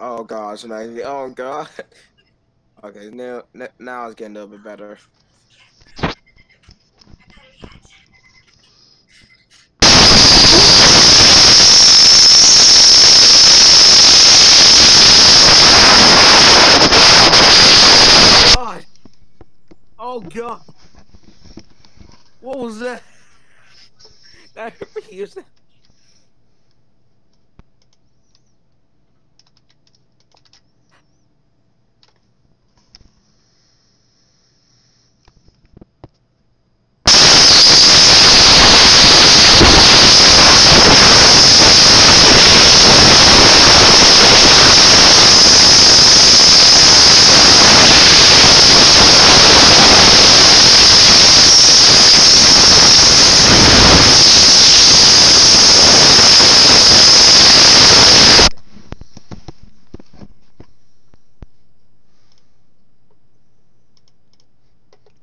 Oh gosh. Oh god. Okay, now now it's getting a little bit better. God. Oh god. What was that? That me.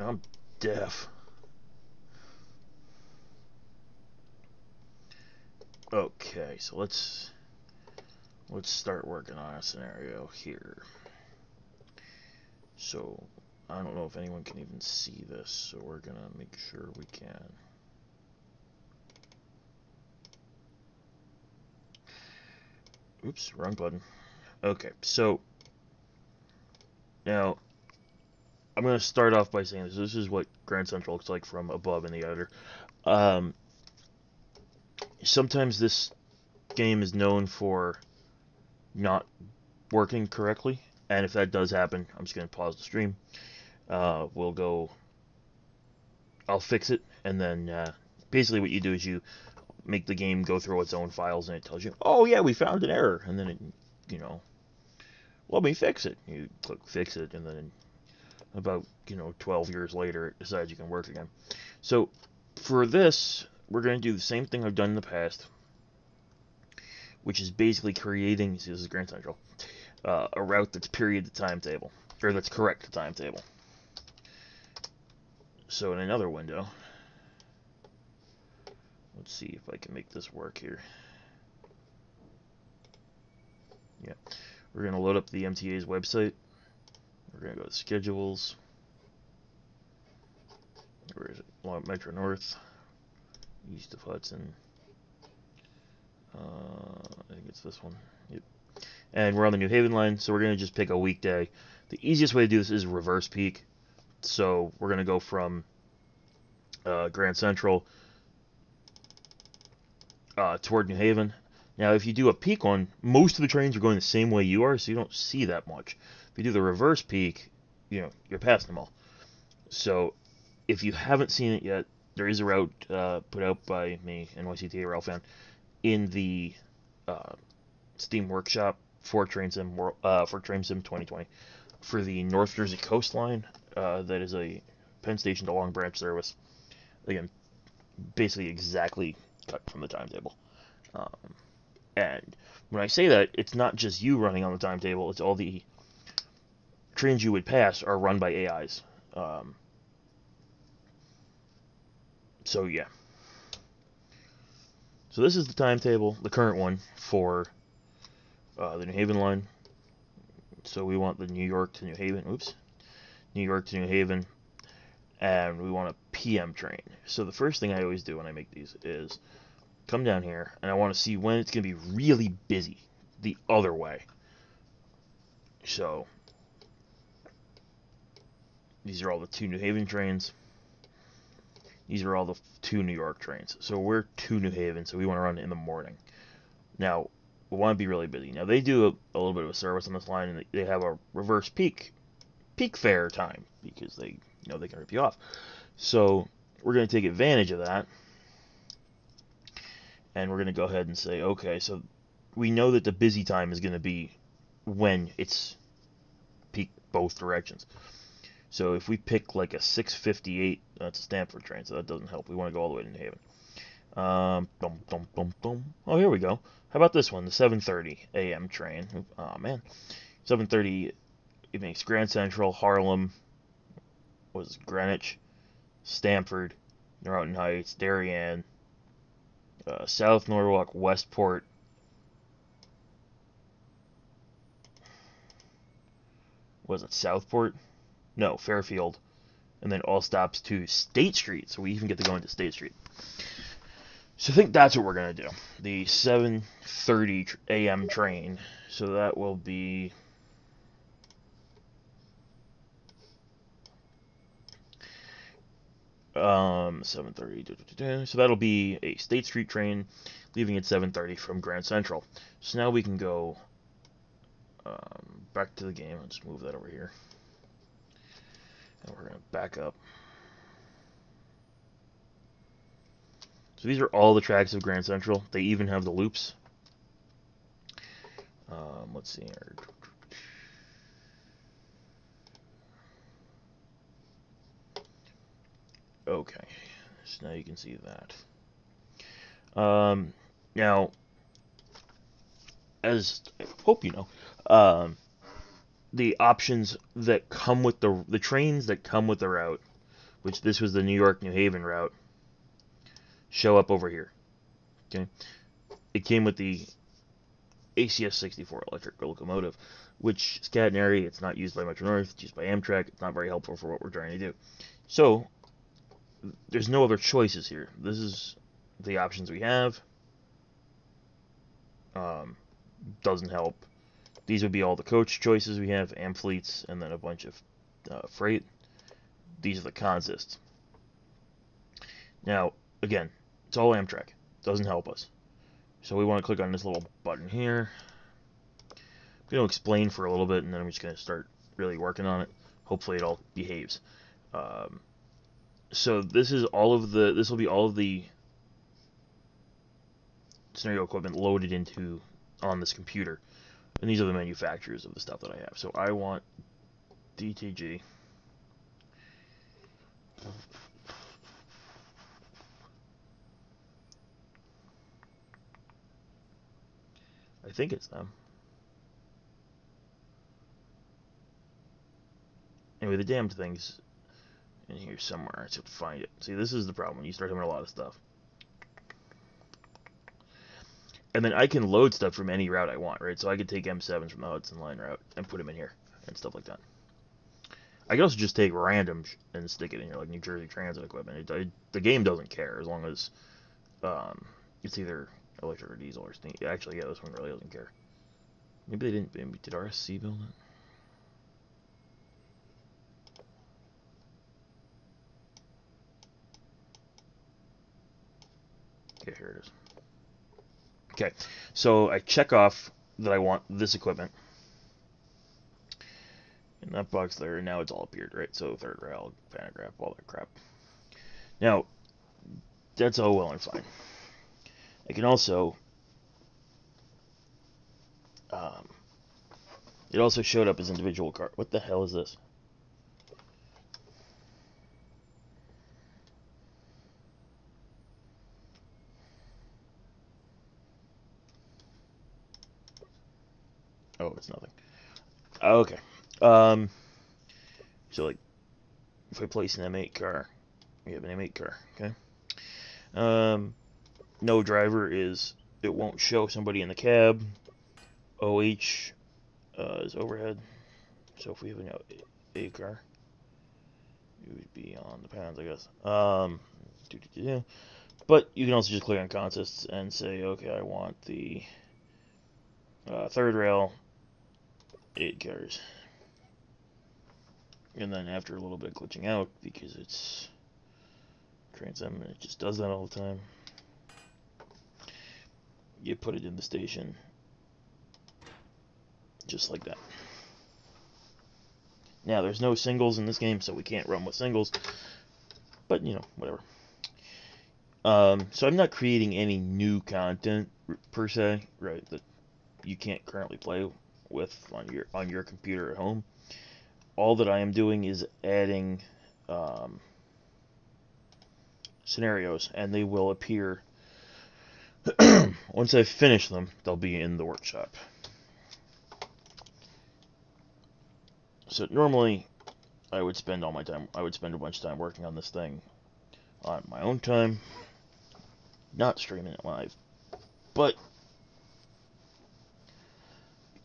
I'm deaf. Okay, let's let's start working on a scenario here. So I don't know if anyone can even see this, so we're gonna make sure we can. Oops, wrong button. Okay, so now I'm to start off by saying this. This is what Grand Central looks like from above in the editor. Um, sometimes this game is known for not working correctly, and if that does happen, I'm just going to pause the stream. Uh, we'll go. I'll fix it, and then uh, basically what you do is you make the game go through its own files, and it tells you, "Oh yeah, we found an error," and then it, you know, let me fix it. You click fix it, and then about you know 12 years later it decides you can work again so for this we're going to do the same thing I've done in the past which is basically creating you see, this is Grand Central uh, a route that's period the timetable or that's correct the timetable so in another window let's see if I can make this work here yeah we're going to load up the MTA's website we're going to go to schedules. Where is it? Metro North. East of Hudson. Uh, I think it's this one. Yep. And we're on the New Haven line, so we're going to just pick a weekday. The easiest way to do this is reverse peak. So we're going to go from uh, Grand Central uh, toward New Haven. Now, if you do a peak one, most of the trains are going the same way you are, so you don't see that much. If you do the reverse peak, you know, you're passing them all. So if you haven't seen it yet, there is a route uh, put out by me, NYCTA Railfan, in the uh, Steam Workshop for Train Sim uh, for Train Sim 2020 for the North Jersey Coast Line. Uh, that is a Penn Station to Long Branch service. Again, basically exactly cut from the timetable. Um, and when I say that, it's not just you running on the timetable; it's all the trains you would pass are run by AIs. Um, so yeah. So this is the timetable, the current one for uh, the New Haven line. So we want the New York to New Haven. Oops, New York to New Haven, and we want a PM train. So the first thing I always do when I make these is come down here, and I want to see when it's going to be really busy the other way. So these are all the two New Haven trains. These are all the two New York trains. So we're to New Haven, so we want to run in the morning. Now, we want to be really busy. Now, they do a, a little bit of a service on this line, and they have a reverse peak peak fare time because they you know they can rip you off. So we're going to take advantage of that, and we're going to go ahead and say, okay, so we know that the busy time is going to be when it's peak both directions. So if we pick like a 658, that's a Stamford train, so that doesn't help. We want to go all the way to New Haven. Um, boom, boom, boom. Oh, here we go. How about this one, the 7:30 a.m. train? Oh man, 7:30. It makes Grand Central, Harlem, was Greenwich, Stamford, Noroton Heights, Darien, uh, South Norwalk, Westport, was it Southport? No, Fairfield, and then all stops to State Street. So we even get to go into State Street. So I think that's what we're gonna do. The 7:30 a.m. train. So that will be. Um, 7:30. So that'll be a State Street train, leaving at 7:30 from Grand Central. So now we can go um, back to the game. Let's move that over here, and we're gonna back up. So these are all the tracks of Grand Central. They even have the loops. Um, let's see here. Okay, so now you can see that. Um, now, as I hope you know, um, the options that come with the the trains that come with the route, which this was the New York New Haven route, show up over here. Okay, it came with the ACS 64 electric locomotive, which is. It's not used by Metro North. It's used by Amtrak. It's not very helpful for what we're trying to do. So there's no other choices here. This is the options we have. Um, doesn't help. These would be all the coach choices we have, Amfleets, and then a bunch of uh, freight. These are the consists. Now, again, it's all Amtrak. Doesn't help us. So we want to click on this little button here. I'm going to explain for a little bit, and then I'm just going to start really working on it. Hopefully it all behaves. Um, so this is all of the, this will be all of the scenario equipment loaded into, on this computer. And these are the manufacturers of the stuff that I have. So I want DTG. I think it's them. Anyway, the damned thing's in here somewhere. I to find it. See, this is the problem you start having a lot of stuff. And then I can load stuff from any route I want, right? So I could take M7s from the Hudson Line route and put them in here and stuff like that. I can also just take random and stick it in here, like New Jersey Transit equipment. It, it, the game doesn't care as long as um, it's either electric or diesel or steam. Actually, yeah, this one really doesn't care. Maybe they didn't. Maybe, did RSC build it? Yeah, here it is. Okay, so I check off that I want this equipment. In that box there, now it's all appeared, right? So third rail, pantograph, all that crap. Now, that's all well and fine. I can also, um, it also showed up as individual card. What the hell is this? Oh, it's nothing. Okay. Um, so like, if I place an M8 car, we have an M8 car, okay? Um, no driver is, it won't show somebody in the cab. OH uh, is overhead. So if we have an A car, it would be on the pounds, I guess. Um, but you can also just click on consists and say, okay, I want the uh, third rail, eight cars. And then after a little bit glitching out, because it's Train Sim, it just does that all the time you put it in the station just like that. Now, there's no singles in this game, so we can't run with singles, but, you know, whatever. Um, so I'm not creating any new content, per se, right, that you can't currently play with on your, on your computer at home. All that I am doing is adding um, scenarios, and they will appear Once I finish them, they'll be in the workshop. So normally, I would spend all my time, I would spend a bunch of time working on this thing on my own time, not streaming it live. But,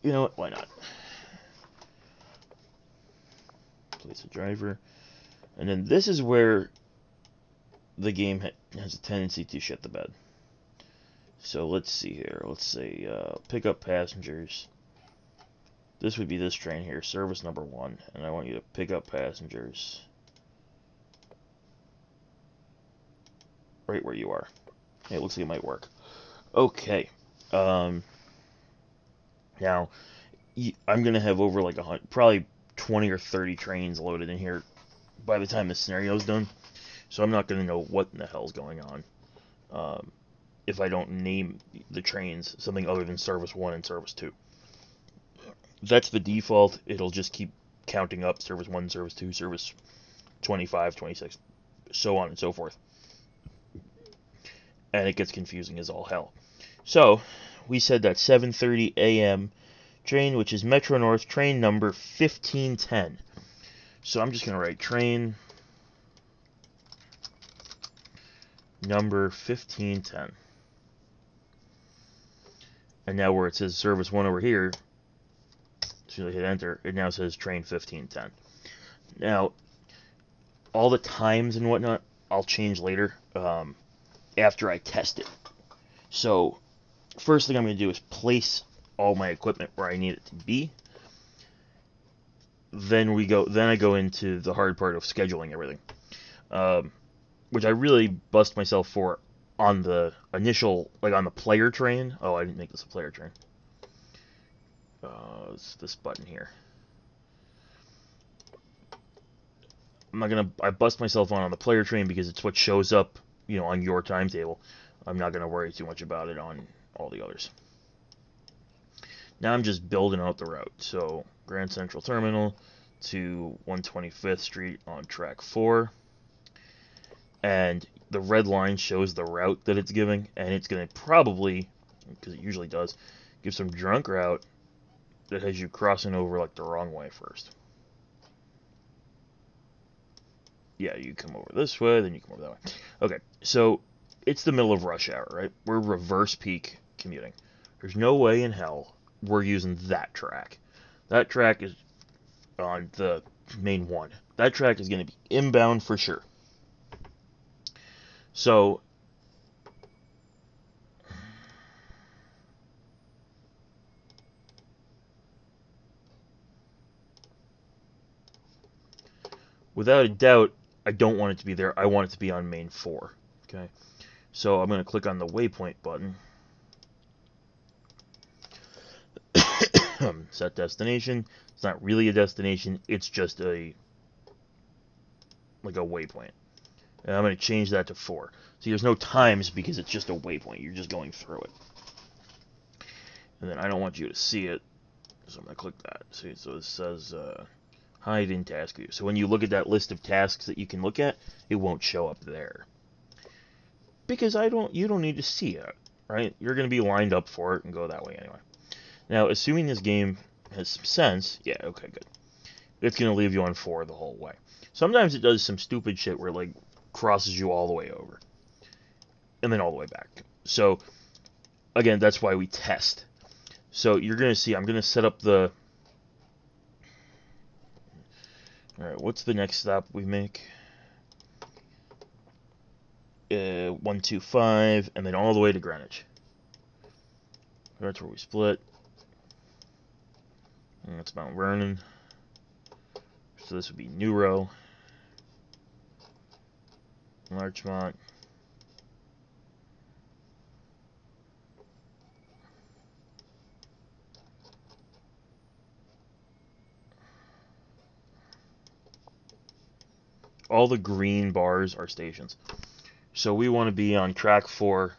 you know what, why not? place a driver. And then this is where the game ha has a tendency to shut the bed. So let's see here. Let's say uh, pick up passengers. This would be this train here, service number one. And I want you to pick up passengers right where you are. Hey, it looks like it might work. Okay. Um, now, I'm going to have over like a hundred, probably 20 or 30 trains loaded in here by the time the scenario is done. So I'm not going to know what in the hell's going on um, if I don't name the trains something other than Service 1 and Service 2. That's the default. It'll just keep counting up Service 1, Service 2, Service 25, 26, so on and so forth. And it gets confusing as all hell. So, we said that 7:30 a.m. train, which is Metro North train number 1510. So I'm just going to write train number 1510. And now where it says service 1 over here, as soon as I hit enter, it now says train 1510. Now, all the times and whatnot, I'll change later um, after I test it. So, first thing I'm going to do is place all my equipment where I need it to be. Then we go. Then I go into the hard part of scheduling everything, um, which I really bust myself for on the initial, like on the player train. Oh, I didn't make this a player train. Uh, it's this button here. I'm not gonna. I bust myself on on the player train because it's what shows up, you know, on your timetable. I'm not gonna worry too much about it on all the others. Now I'm just building out the route. So Grand Central Terminal to 125th Street on track 4. And the red line shows the route that it's giving, and it's going to probably, because it usually does, give some drunk route that has you crossing over like the wrong way first. Yeah, you come over this way, then you come over that way. Okay, so it's the middle of rush hour, right? We're reverse peak commuting. There's no way in hell we're using that track. That track is on the main one. That track is going to be inbound for sure. So without a doubt, I don't want it to be there. I want it to be on main 4. Okay. So I'm going to click on the waypoint button. Set destination. It's not really a destination. It's just a like a waypoint. And I'm going to change that to 4. So there's no times because it's just a waypoint. You're just going through it. And then I don't want you to see it. So I'm going to click that. See, so it says uh, hide in task view. So when you look at that list of tasks that you can look at, it won't show up there because I don't you don't need to see it, right? You're going to be lined up for it and go that way anyway. Now, assuming this game has some sense, yeah, okay, good. It's going to leave you on 4 the whole way. Sometimes it does some stupid shit where it, like, crosses you all the way over. And then all the way back. So, again, that's why we test. So, you're going to see, I'm going to set up the... Alright, what's the next stop we make? uh, 125, and then all the way to Greenwich. That's where we split. Mm, and that's Mount Vernon. So this would be New Ro. Larchmont. All the green bars are stations. So we want to be on track 4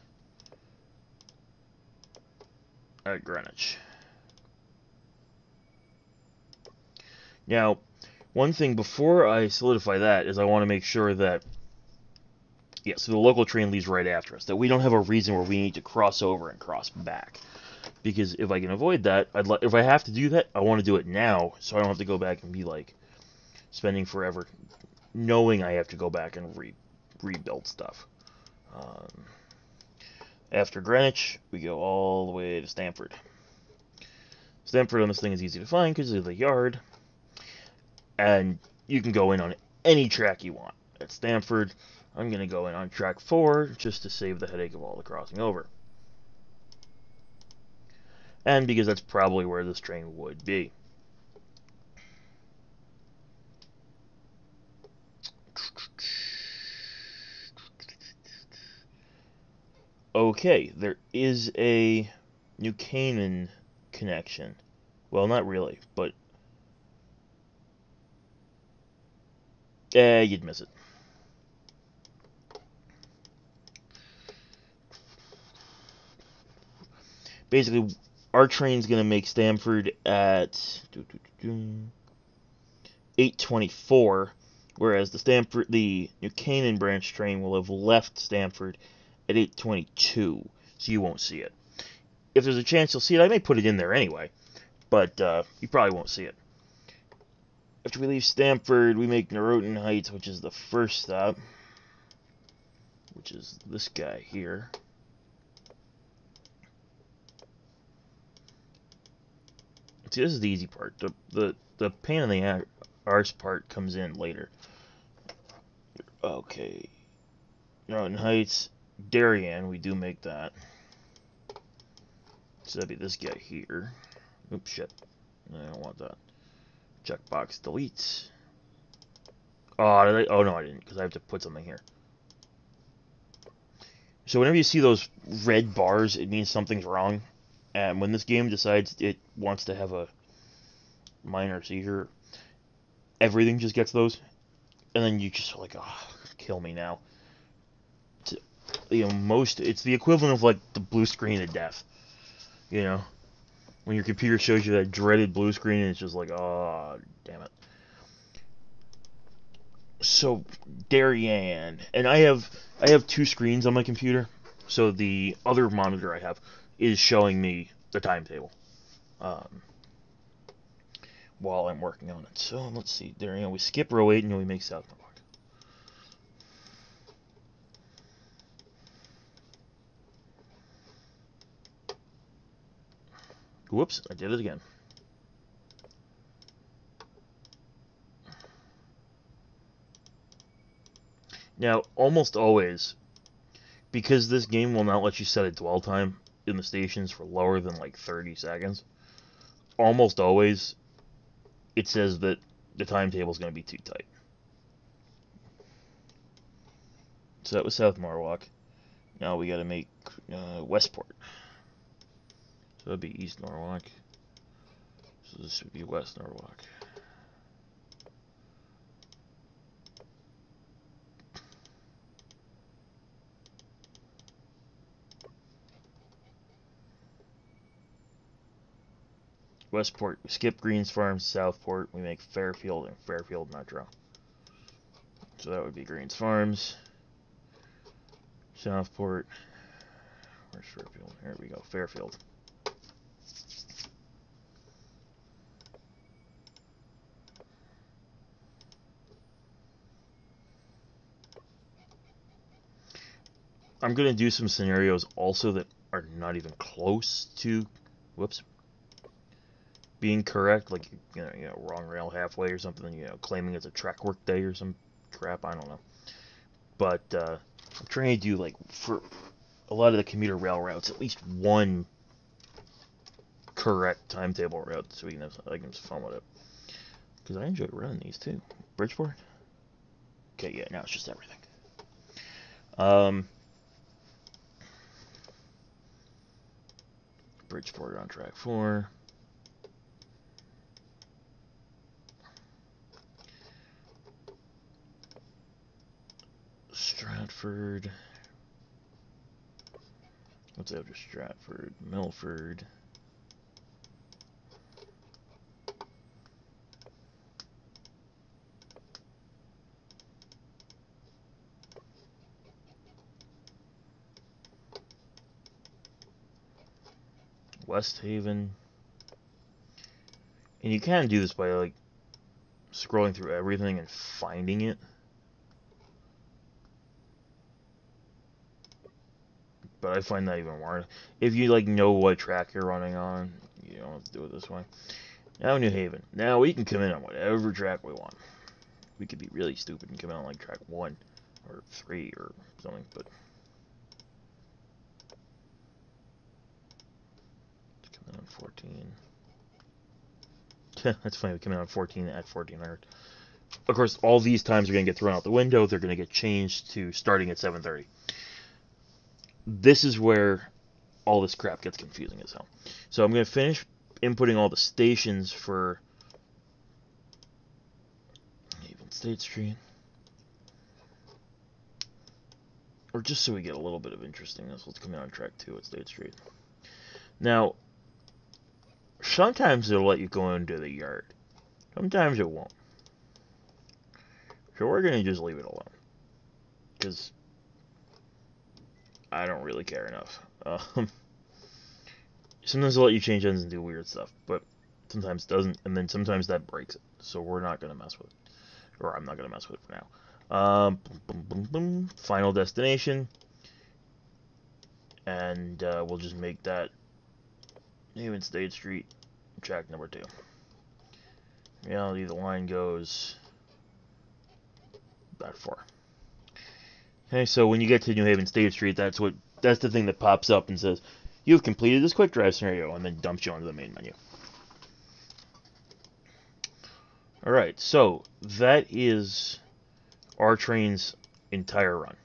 at Greenwich. Now, one thing before I solidify that is I want to make sure that, yeah, so the local train leaves right after us, that we don't have a reason where we need to cross over and cross back. Because if I can avoid that, I'd li- if I have to do that, I want to do it now, so I don't have to go back and be like spending forever knowing I have to go back and re rebuild stuff. Um, after Greenwich, we go all the way to Stamford. Stamford on this thing is easy to find because of the yard. And you can go in on any track you want. At Stamford, I'm going to go in on track 4 just to save the headache of all the crossing over. And because that's probably where this train would be. Okay, there is a New Canaan connection. Well, not really, but eh, you'd miss it. Basically, our train's gonna make Stamford at 8:24, whereas the Stamford, the New Canaan branch train will have left Stamford at 8:22, so you won't see it. If there's a chance you'll see it, I may put it in there anyway, but uh, you probably won't see it. After we leave Stamford, we make Noroton Heights, which is the first stop, which is this guy here. See, this is the easy part. The the the pain in the arse part comes in later. Okay. Noroton Heights, Darien, we do make that. So that'd be this guy here. Oops, shit. I don't want that. Checkbox delete. Oh, did I? Oh, no, I didn't, because I have to put something here. So whenever you see those red bars, it means something's wrong. And when this game decides it wants to have a minor seizure, everything just gets those. And then you just like, oh, kill me now. It's, you know, most, it's the equivalent of like the blue screen of death. You know? When your computer shows you that dreaded blue screen and it's just like, oh, damn it. So, Darien. And I have, I have two screens on my computer. So the other monitor I have is showing me the timetable. Um, while I'm working on it. So let's see. Know, we skip Rowayton and we make South Whoops, I did it again. Now, almost always, because this game will not let you set a dwell time in the stations for lower than like 30 seconds, almost always it says that the timetable is going to be too tight. So that was South Norwalk. Now we got to make uh, Westport. So that'd be East Norwalk. So this would be West Norwalk. Westport, we skip Greens Farms, Southport, we make Fairfield and Fairfield Metro. So that would be Greens Farms, Southport, where's Fairfield? Here we go, Fairfield. I'm going to do some scenarios also that are not even close to, whoops, being correct, like, you know, you know, wrong rail halfway or something, you know, claiming it's a track work day or some crap, I don't know. But, uh, I'm trying to do, like, for a lot of the commuter rail routes, at least one correct timetable route so we can have, I can have fun with it. Because I enjoy running these, too. Bridgeport? Okay, yeah, now it's just everything. Um, Bridgeport on track four. Stratford. What's after Stratford? Milford. West Haven. And you can do this by like scrolling through everything and finding it. But I find that even more. If you like know what track you're running on, you don't have to do it this way. Now New Haven. Now we can come in on whatever track we want. We could be really stupid and come in on like track one or three or something, but it's coming on 14. That's funny. We come in on 14 at 1400. Of course, all these times are going to get thrown out the window. They're going to get changed to starting at 7:30. This is where all this crap gets confusing as hell. So I'm going to finish inputting all the stations for even State Street. Or just so we get a little bit of interestingness, let's come in on track 2 at State Street. Now, sometimes it'll let you go into the yard. Sometimes it won't. So we're going to just leave it alone. Because I don't really care enough. Um, sometimes they'll let you change ends and do weird stuff, but sometimes doesn't, and then sometimes that breaks it. So we're not going to mess with it. Or I'm not going to mess with it for now. Um, boom, boom, boom, Final destination. And uh, we'll just make that Haven State Street track number two. Reality, the line goes about four. Okay, so when you get to New Haven State Street, that's what that's the thing that pops up and says, You've completed this quick drive scenario, and then dumps you onto the main menu. Alright, so that is our train's entire run.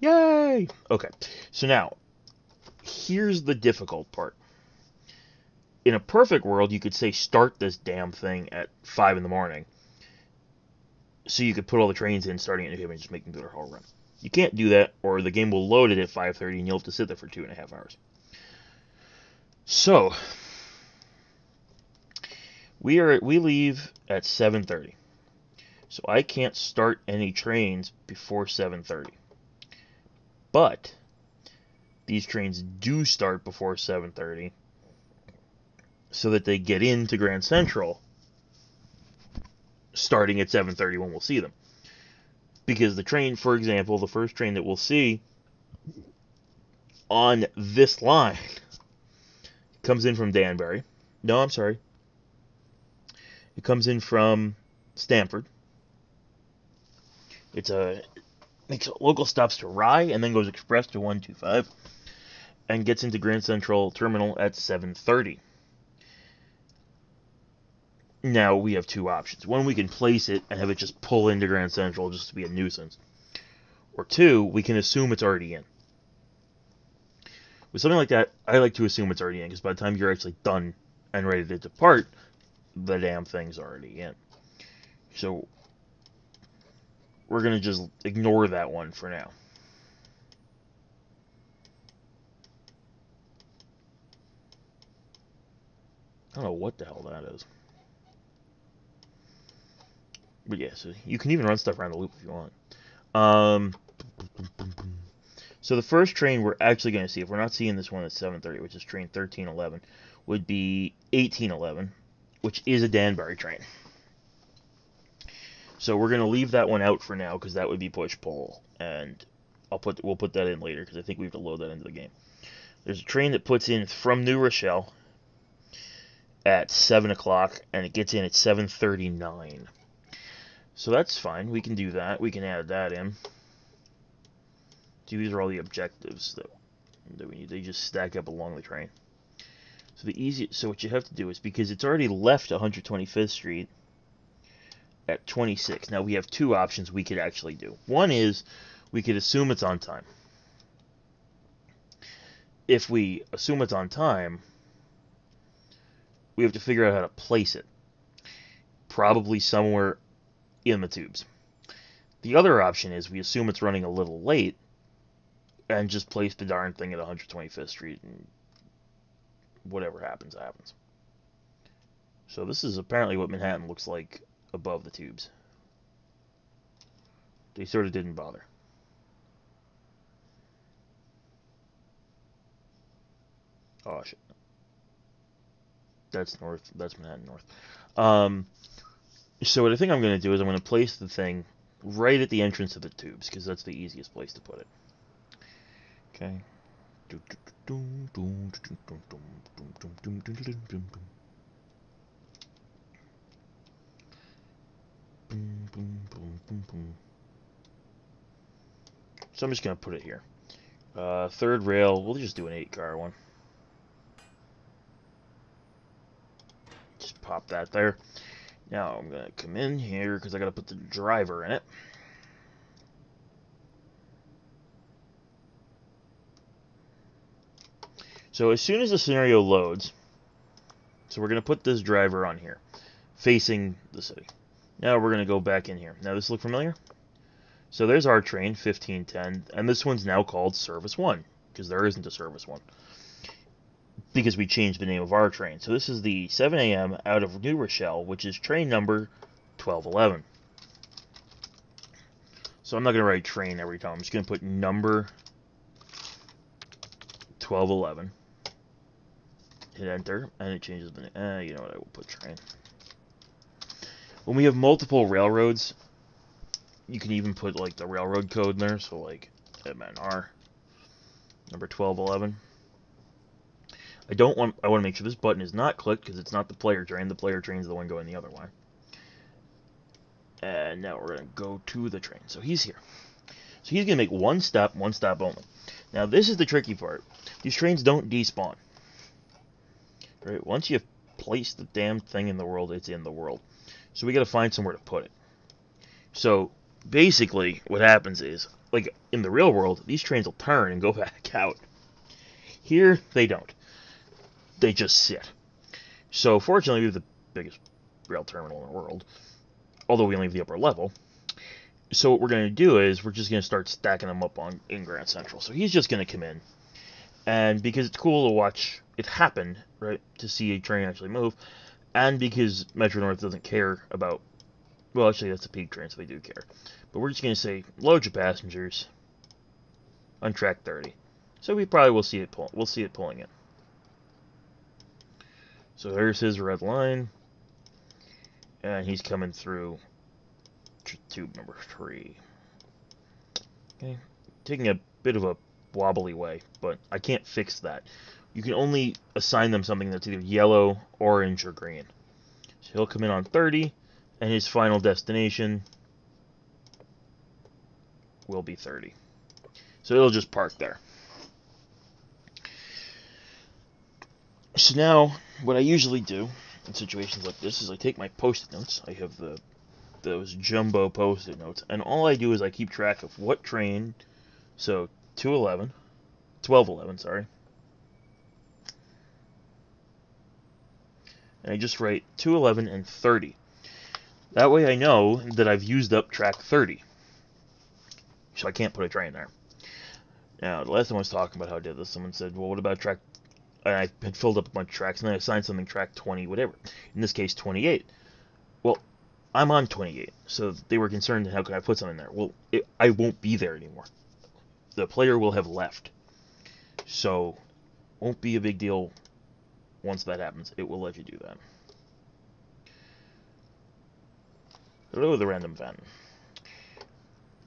Yay! Okay, so now, here's the difficult part. In a perfect world, you could say start this damn thing at 5 in the morning. So you could put all the trains in starting at New Haven and just make them do their whole run. You can't do that, or the game will load it at 5.30 and you'll have to sit there for two and a half hours. So, we are we leave at 7.30. So I can't start any trains before 7.30. But, these trains do start before 7.30 so that they get into Grand Central starting at 7.30 when we'll see them because the train, for example, the first train that we'll see on this line comes in from Danbury. No, I'm sorry. It comes in from Stamford. It's a makes local stops to Rye and then goes express to 125 and gets into Grand Central Terminal at 7:30. Now we have two options. One, we can place it and have it just pull into Grand Central just to be a nuisance. Or two, we can assume it's already in. With something like that, I like to assume it's already in because by the time you're actually done and ready to depart, the damn thing's already in. So we're going to just ignore that one for now. I don't know what the hell that is. But yeah, so you can even run stuff around the loop if you want. Um, so the first train we're actually going to see, if we're not seeing this one at 7:30, which is train 1311, would be 1811, which is a Danbury train. So we're going to leave that one out for now because that would be push pull, and I'll put we'll put that in later because I think we have to load that into the game. There's a train that puts in from New Rochelle at 7 o'clock, and it gets in at 7:39. So that's fine. We can do that. We can add that in. These are all the objectives that, that we need. They just stack up along the train. So the easy. So what you have to do is because it's already left 125th Street at 26. Now we have two options we could actually do. One is we could assume it's on time. If we assume it's on time, we have to figure out how to place it. Probably somewhere in the tubes. The other option is we assume it's running a little late and just place the darn thing at 125th Street and whatever happens, happens. So this is apparently what Manhattan looks like above the tubes. They sort of didn't bother. Oh shit. That's north. That's Manhattan North. Um, so what I think I'm going to do is I'm going to place the thing right at the entrance of the tubes because that's the easiest place to put it. Okay. Boom, boom, boom, boom, boom. So I'm just gonna put it here. Uh, third rail, we'll just do an eight car one. Just pop that there. Now I'm gonna come in here because I gotta put the driver in it. So as soon as the scenario loads, so we're gonna put this driver on here, facing the city. Now we're gonna go back in here. Now this look familiar? So there's our train, 1510, and this one's now called Service 1, because there isn't a Service 1. Because we changed the name of our train. So this is the 7 a.m. out of New Rochelle, which is train number 1211. So I'm not going to write train every time. I'm just going to put number 1211. Hit enter, and it changes the name. Uh, you know what, I will put train. When we have multiple railroads, you can even put like the railroad code in there. So like MNR number 1211. I don't want. I want to make sure this button is not clicked because it's not the player train. The player train is the one going the other way. And now we're gonna go to the train. So he's here. So he's gonna make one stop, one stop only. Now this is the tricky part. These trains don't despawn. Right? Once you've placed the damn thing in the world, it's in the world. So we got to find somewhere to put it. So basically what happens is, like in the real world, these trains will turn and go back out. Here, they don't. They just sit. So fortunately, we have the biggest rail terminal in the world, although we only have the upper level. So what we're going to do is we're just going to start stacking them up on in Grand Central. So he's just going to come in, and because it's cool to watch it happen, right, to see a train actually move, and because Metro North doesn't care about well, actually, that's a peak train, so they do care. But we're just going to say, load your passengers on track 30. So we probably will see it pull. We'll see it pulling in. So there's his red line, and he's coming through tube number three. Okay, taking a bit of a wobbly way, but I can't fix that. You can only assign them something that's either yellow, orange, or green. So he'll come in on 30 and his final destination will be 30. So it'll just park there. So now, what I usually do in situations like this is I take my post-it notes. I have the those jumbo post-it notes, and all I do is I keep track of what train. So 211, 1211, sorry. And I just write 211 and 30. That way I know that I've used up track 30. So I can't put a train there. Now, the last time I was talking about how I did this, someone said, well, what about track... And I had filled up a bunch of tracks, and I assigned something track 20, whatever. In this case, 28. Well, I'm on 28, so they were concerned, how can I put something there? Well, it, I won't be there anymore. The player will have left. So, won't be a big deal once that happens. It will let you do that. Hello, the random fan.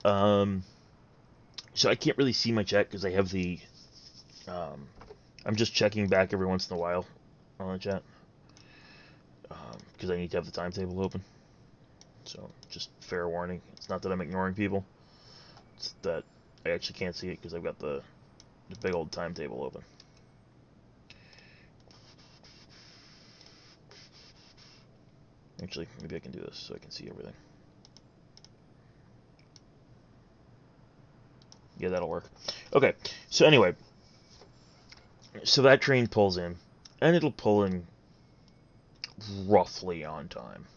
Um, so I can't really see my chat because I have the. Um, I'm just checking back every once in a while on the chat because um, I need to have the timetable open. So just fair warning. It's not that I'm ignoring people. It's that I actually can't see it because I've got the, the big old timetable open. Maybe I can do this so I can see everything. Yeah, that'll work. Okay, so anyway, so that train pulls in, and it'll pull in roughly on time.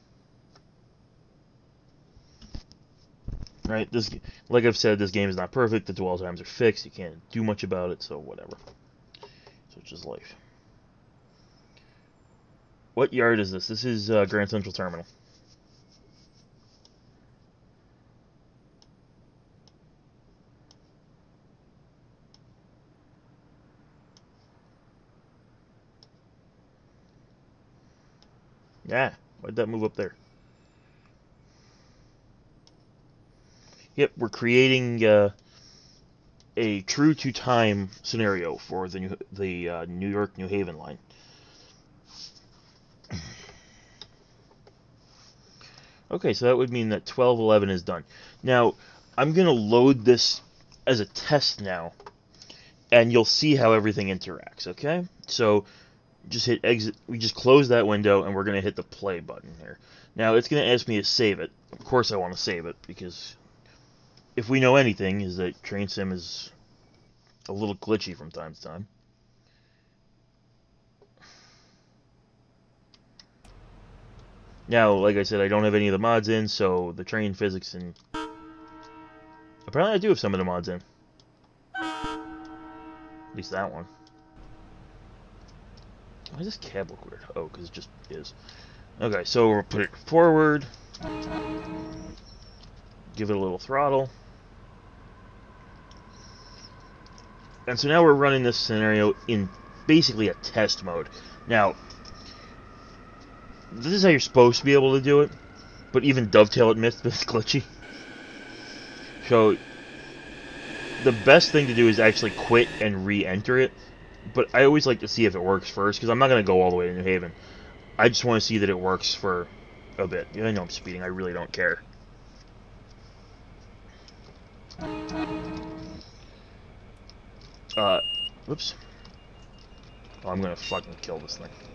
Right, this, like I've said, this game is not perfect. The dwell times are fixed. You can't do much about it, so whatever. So it's just life. What yard is this? This is uh, Grand Central Terminal. Yeah, why'd that move up there? Yep, we're creating uh, a true to time scenario for the New, the uh, New York New Haven line. Okay, so that would mean that 1211 is done. Now, I'm going to load this as a test now, and you'll see how everything interacts, okay? So, just hit exit, we just close that window, and we're going to hit the play button here. Now, it's going to ask me to save it. Of course I want to save it, because if we know anything, is that Train Sim is a little glitchy from time to time. Now, like I said, I don't have any of the mods in, so the train physics and... Apparently I do have some of the mods in. At least that one. Why does this cab look weird? Oh, because it just is. Okay, so we'll put it forward. Give it a little throttle. And so now we're running this scenario in basically a test mode. Now, this is how you're supposed to be able to do it, but even Dovetail admits that it's glitchy. So, the best thing to do is actually quit and re-enter it, but I always like to see if it works first, because I'm not going to go all the way to New Haven. I just want to see that it works for a bit. I know I'm speeding, I really don't care. Uh, whoops. Oh, I'm gonna fucking kill this thing.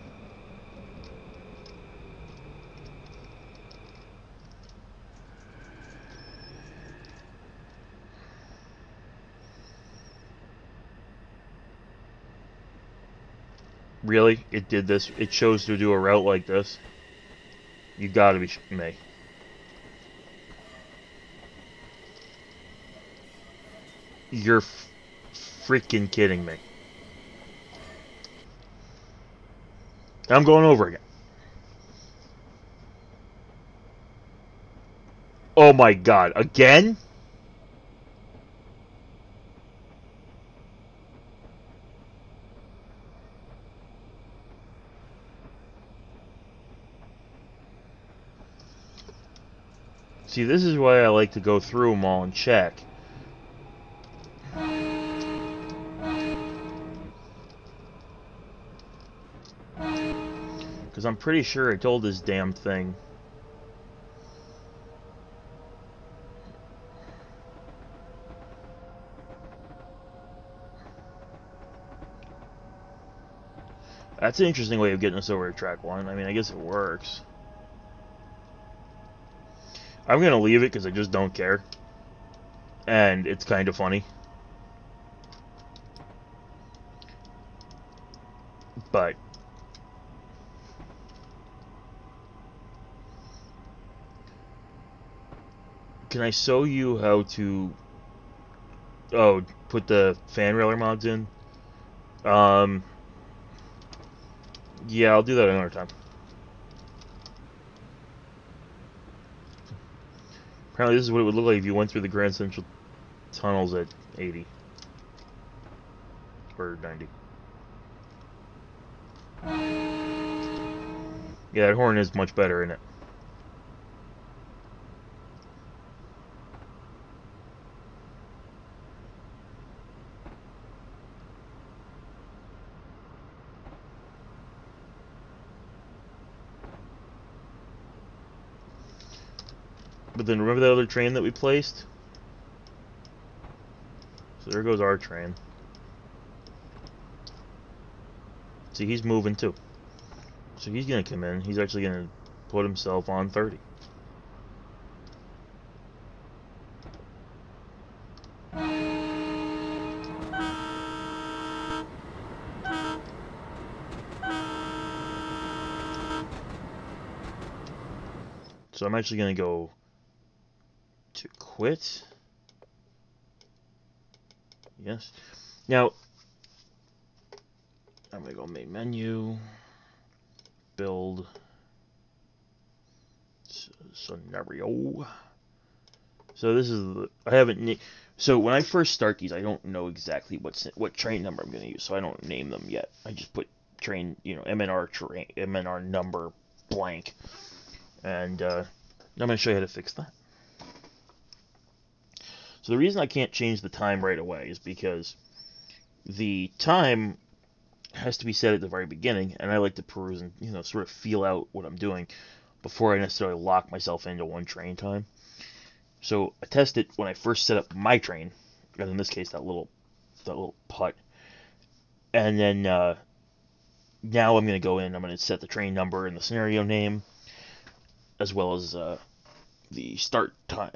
Really? It did this? It chose to do a route like this? You gotta be me. You're freaking kidding me. I'm going over again. Oh my god, again? See, this is why I like to go through them all and check. Because I'm pretty sure I told this damn thing. That's an interesting way of getting us over to track one. I mean, I guess it works. I'm to leave it because I just don't care. And it's kind of funny. But... Can I show you how to... Oh, put the fan railer mods in? Um... Yeah, I'll do that another time. Apparently this is what it would look like if you went through the Grand Central tunnels at 80. Or 90. Yeah, that horn is much better, isn't it? Then remember that other train that we placed? So there goes our train. See, he's moving too. So he's going to come in. He's actually going to put himself on 30. So I'm actually going to go quit. Yes. Now, I'm going to go main menu, build scenario. So this is the, I haven't, so when I first start these, I don't know exactly what's, what train number I'm going to use, so I don't name them yet. I just put train, you know, MNR train, MNR number blank. And uh, I'm going to show you how to fix that. The reason I can't change the time right away is because the time has to be set at the very beginning, and I like to peruse and you know sort of feel out what I'm doing. before I necessarily lock myself into one train time. So I test it when I first set up my train, and in this case that little that little putt, and then uh, now I'm going to go in. I'm going to set the train number and the scenario name, as well as uh, the start time.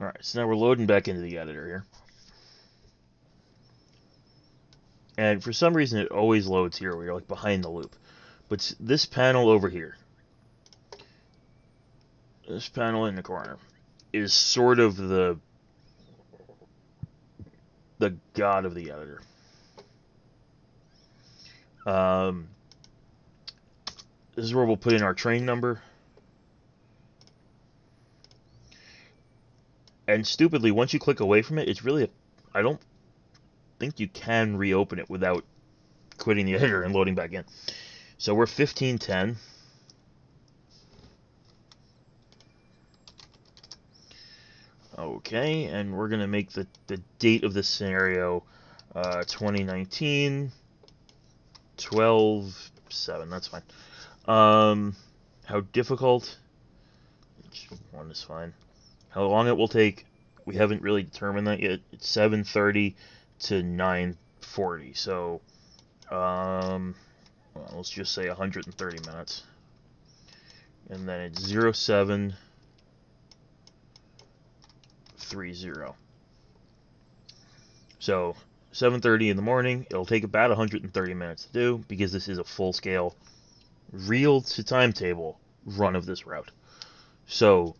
Alright, so now we're loading back into the editor here. And for some reason it always loads here where you're like behind the loop. But this panel over here, this panel in the corner, is sort of the the god of the editor. Um, this is where we'll put in our train number. And stupidly, once you click away from it, it's really a, I don't think you can reopen it without quitting the editor and loading back in. So we're 1510. Okay, and we're going to make the, the date of this scenario uh, 2019 12 7. That's fine. Um, how difficult? One is fine. How long it will take, we haven't really determined that yet. It's 7:30 to 9:40. So, um, well, let's just say 130 minutes. And then it's 07 30. So, 7:30 in the morning. It'll take about 130 minutes to do because this is a full-scale, real to timetable run of this route. So,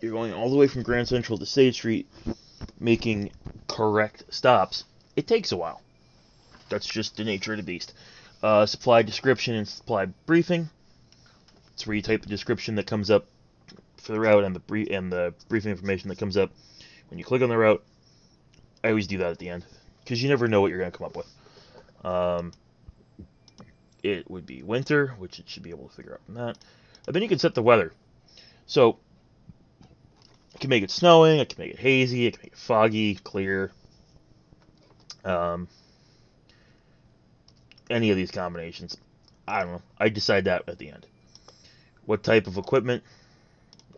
you're going all the way from Grand Central to State Street, making correct stops. It takes a while. That's just the nature of the beast. Uh, supply description and supply briefing. It's where you type the description that comes up for the route and the brief and the briefing information that comes up when you click on the route. I always do that at the end because you never know what you're going to come up with. Um, it would be winter, which it should be able to figure out from that. And then you can set the weather. So I can make it snowing, I can make it hazy, I can make it foggy, clear. Um, any of these combinations. I don't know. I decide that at the end. What type of equipment?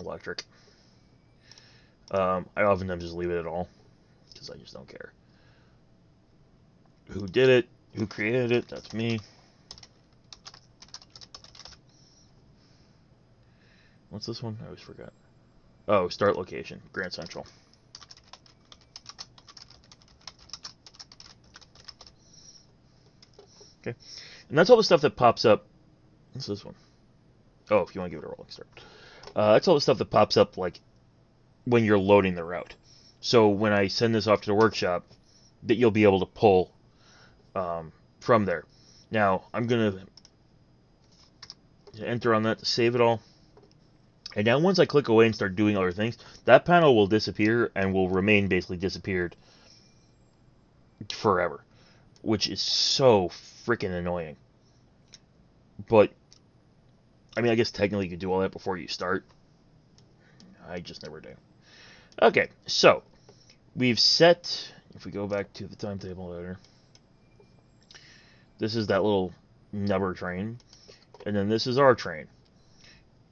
Electric. Um, I oftentimes just leave it at all because I just don't care. Who did it? Who created it? That's me. What's this one? I always forgot. Oh, start location, Grand Central. Okay, and that's all the stuff that pops up. What's this one? Oh, if you want to give it a rolling start. Uh, that's all the stuff that pops up like when you're loading the route. So when I send this off to the workshop, that you'll be able to pull um, from there. Now I'm gonna enter on that to save it all. And now once I click away and start doing other things, that panel will disappear and will remain basically disappeared forever. Which is so freaking annoying. But, I mean, I guess technically you could do all that before you start. I just never do. Okay, so, we've set, if we go back to the timetable loader, this is that little number train, and then this is our train.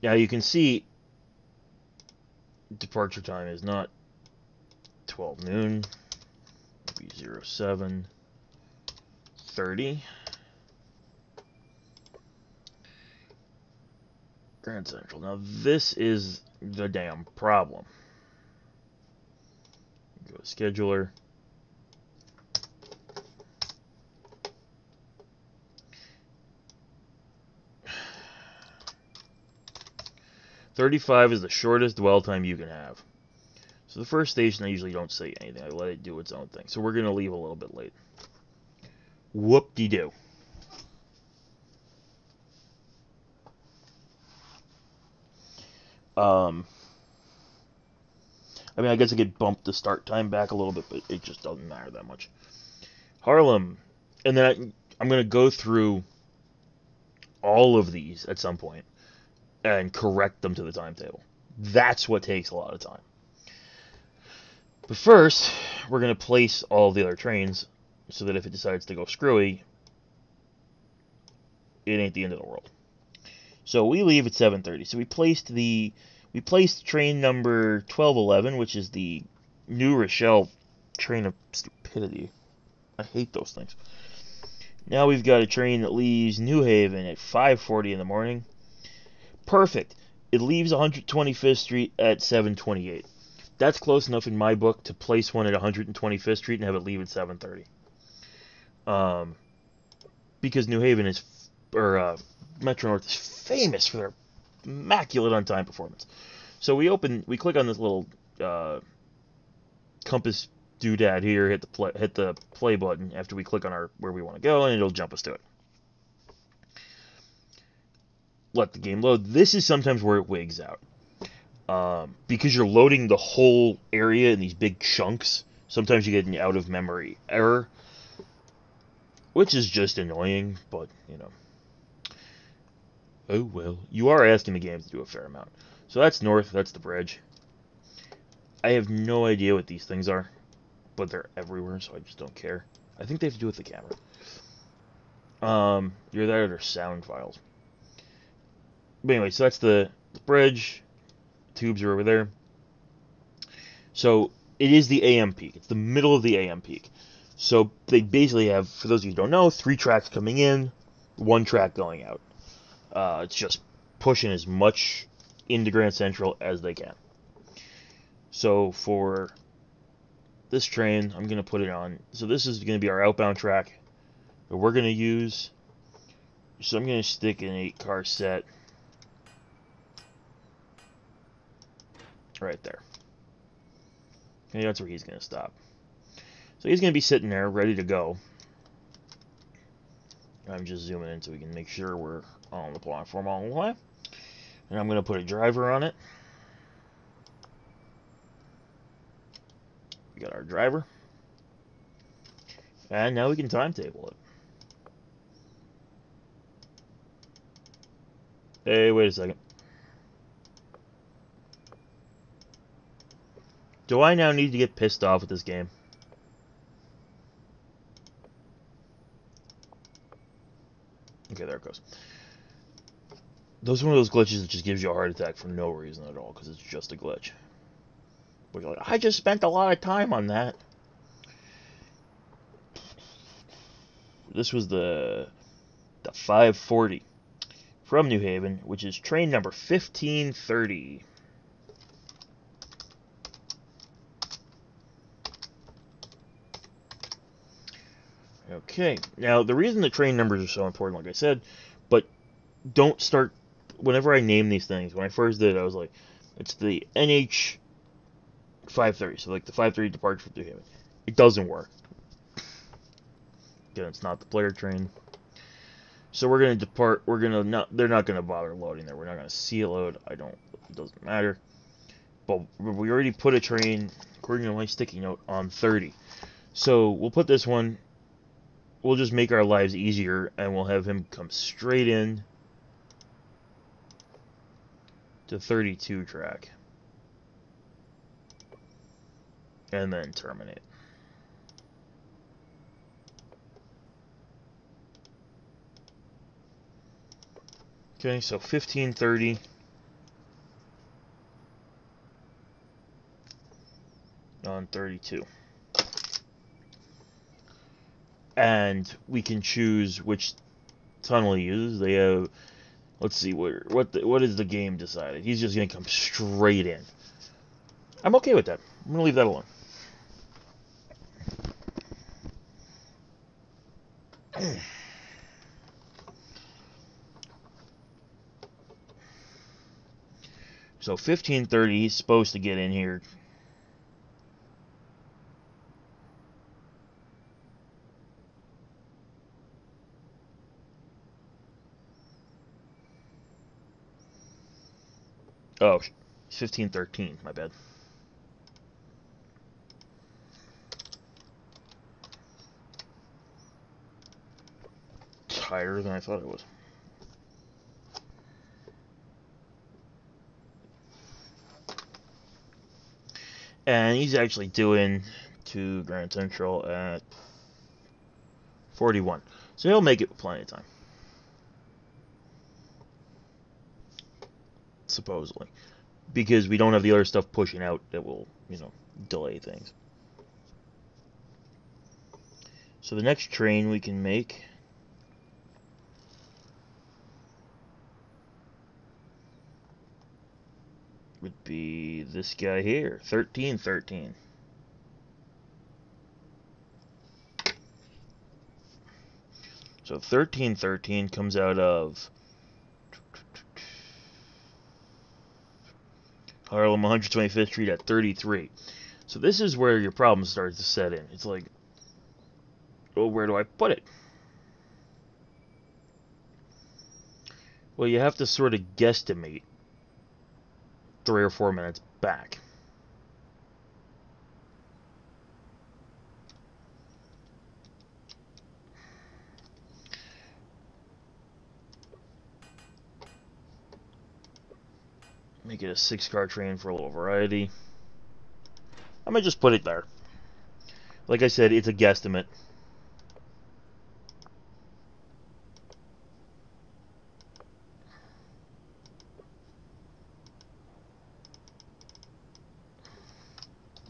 Now you can see departure time is not 12 noon, be 07 30. Grand Central. Now this is the damn problem. Go scheduler. 35 is the shortest dwell time you can have. So the first station, I usually don't say anything. I let it do its own thing. So we're going to leave a little bit late. Whoop-de-doo. Um, I mean, I guess I could bump the start time back a little bit, but it just doesn't matter that much. Harlem. And then I, I'm going to go through all of these at some point and correct them to the timetable. That's what takes a lot of time. But first, we're going to place all the other trains so that if it decides to go screwy, it ain't the end of the world. So we leave at 7:30. So we placed the we placed train number 1211, which is the New Rochelle train of stupidity. I hate those things. Now we've got a train that leaves New Haven at 5:40 in the morning. Perfect. It leaves 125th Street at 7:28. That's close enough in my book to place one at 125th Street and have it leave at 7:30. Um, because New Haven is, or uh, Metro North is famous for their immaculate on time performance. So we open, we click on this little uh, compass doodad here, hit the play, hit the play button after we click on our where we want to go, and it'll jump us to it. Let the game load. This is sometimes where it wigs out. Um, because you're loading the whole area in these big chunks, sometimes you get an out of memory error, which is just annoying, but you know. Oh well. You are asking the game to do a fair amount. So that's north, that's the bridge. I have no idea what these things are, but they're everywhere, so I just don't care. I think they have to do with the camera. Um, you're there, there's sound files. But anyway, so that's the, the bridge. Tubes are over there. So it is the AM peak. It's the middle of the AM peak. So they basically have, for those of you who don't know, three tracks coming in, one track going out. Uh, it's just pushing as much into Grand Central as they can. So for this train, I'm going to put it on. So this is going to be our outbound track that we're going to use. So I'm going to stick an 8 car set right there. And that's where he's going to stop. So he's going to be sitting there ready to go. I'm just zooming in so we can make sure we're on the platform all the way. And I'm going to put a driver on it. We got our driver. And now we can timetable it. Hey, wait a second. Do I now need to get pissed off with this game? Okay, there it goes. Those are one of those glitches that just gives you a heart attack for no reason at all, because it's just a glitch. But you're like, I just spent a lot of time on that. This was the the 540 from New Haven, which is train number 1530. Okay, now the reason the train numbers are so important, like I said, but don't start. Whenever I name these things, when I first did I was like, it's the NH 530, so like the 530 departure from New Haven. It doesn't work. Again, it's not the player train. So we're gonna depart. We're gonna not. They're not gonna bother loading there. We're not gonna see it load. I don't. It doesn't matter. But we already put a train, according to my sticky note, on 30. So we'll put this one we'll just make our lives easier and we'll have him come straight in to 32 track. And then terminate. Okay, so 1530 on 32 and we can choose which tunnel he uses. They have, let's see, what what the, what is the game decided? He's just gonna come straight in. I'm okay with that. I'm gonna leave that alone. So 1530, he's supposed to get in here Oh, 1513, my bad. It's higher than I thought it was. And he's actually doing to Grand Central at 41. So he'll make it with plenty of time. Supposedly. Because we don't have the other stuff pushing out that will, you know, delay things. So the next train we can make would be this guy here, 1313. So 1313 comes out of Harlem 125th Street at 33. So this is where your problem starts to set in. It's like, well, where do I put it? Well, you have to sort of guesstimate three or four minutes back. Make it a six car train for a little variety. I might just put it there. Like I said, it's a guesstimate.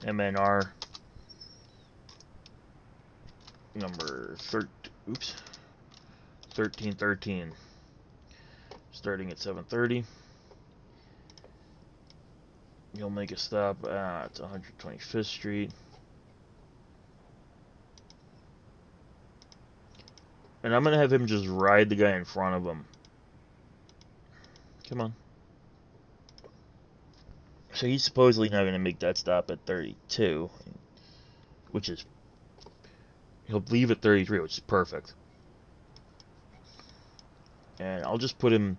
MNR number thir oops 1313 starting at 730 you'll make a stop at 125th Street and I'm gonna have him just ride the guy in front of him come on so he's supposedly not going to make that stop at 32, which is he'll leave at 33, which is perfect. And I'll just put him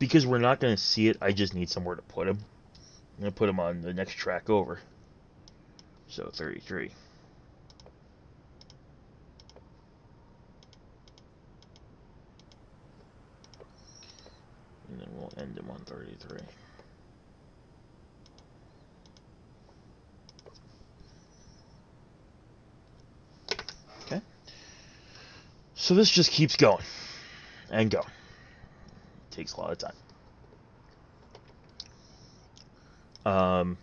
because we're not going to see it. I just need somewhere to put him. I'm going to put them on the next track over. So 33. And then we'll end him on 33. So this just keeps going and going. It takes a lot of time. Um,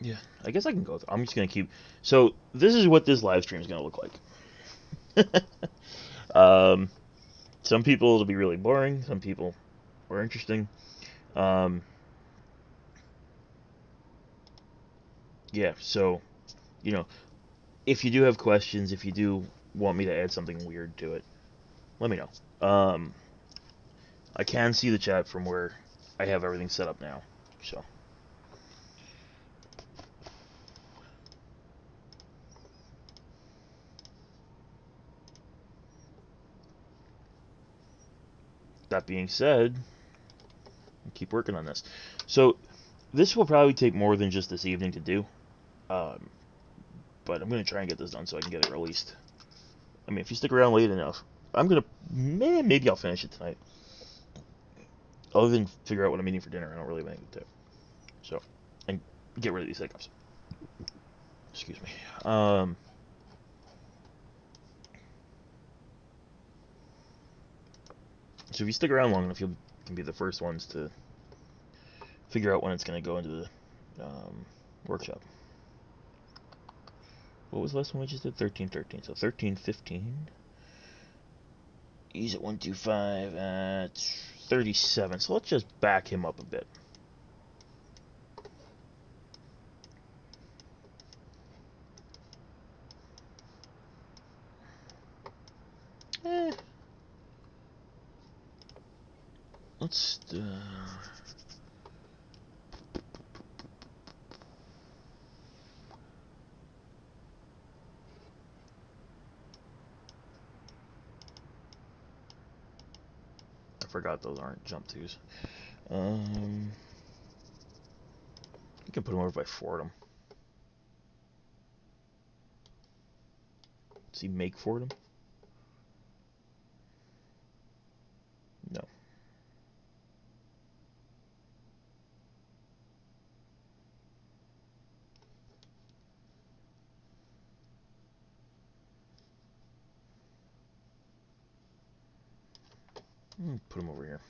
yeah, I guess I can go. through. I'm just gonna keep. So this is what this live stream is gonna look like. um, some people it'll be really boring. Some people are interesting. Um, yeah, so you know, if you do have questions, if you do want me to add something weird to it, let me know. Um, I can see the chat from where I have everything set up now, so. That being said, keep working on this. So, this will probably take more than just this evening to do. Um, but I'm going to try and get this done so I can get it released. I mean, if you stick around late enough, I'm going to, maybe I'll finish it tonight. Other than figure out what I'm eating for dinner, I don't really have anything to do. So, and get rid of these hiccups. Excuse me. Um, so if you stick around long enough, you can be the first ones to figure out when it's going to go into the um, workshop. What was the last one we just did? 13, 13. So 13, 15. He's at 125 at 37. So let's just back him up a bit. Eh. Let's... Uh... forgot those aren't jump twos. Um, you can put them over by Fordham. See, make Fordham? No. Hmm, put him over here.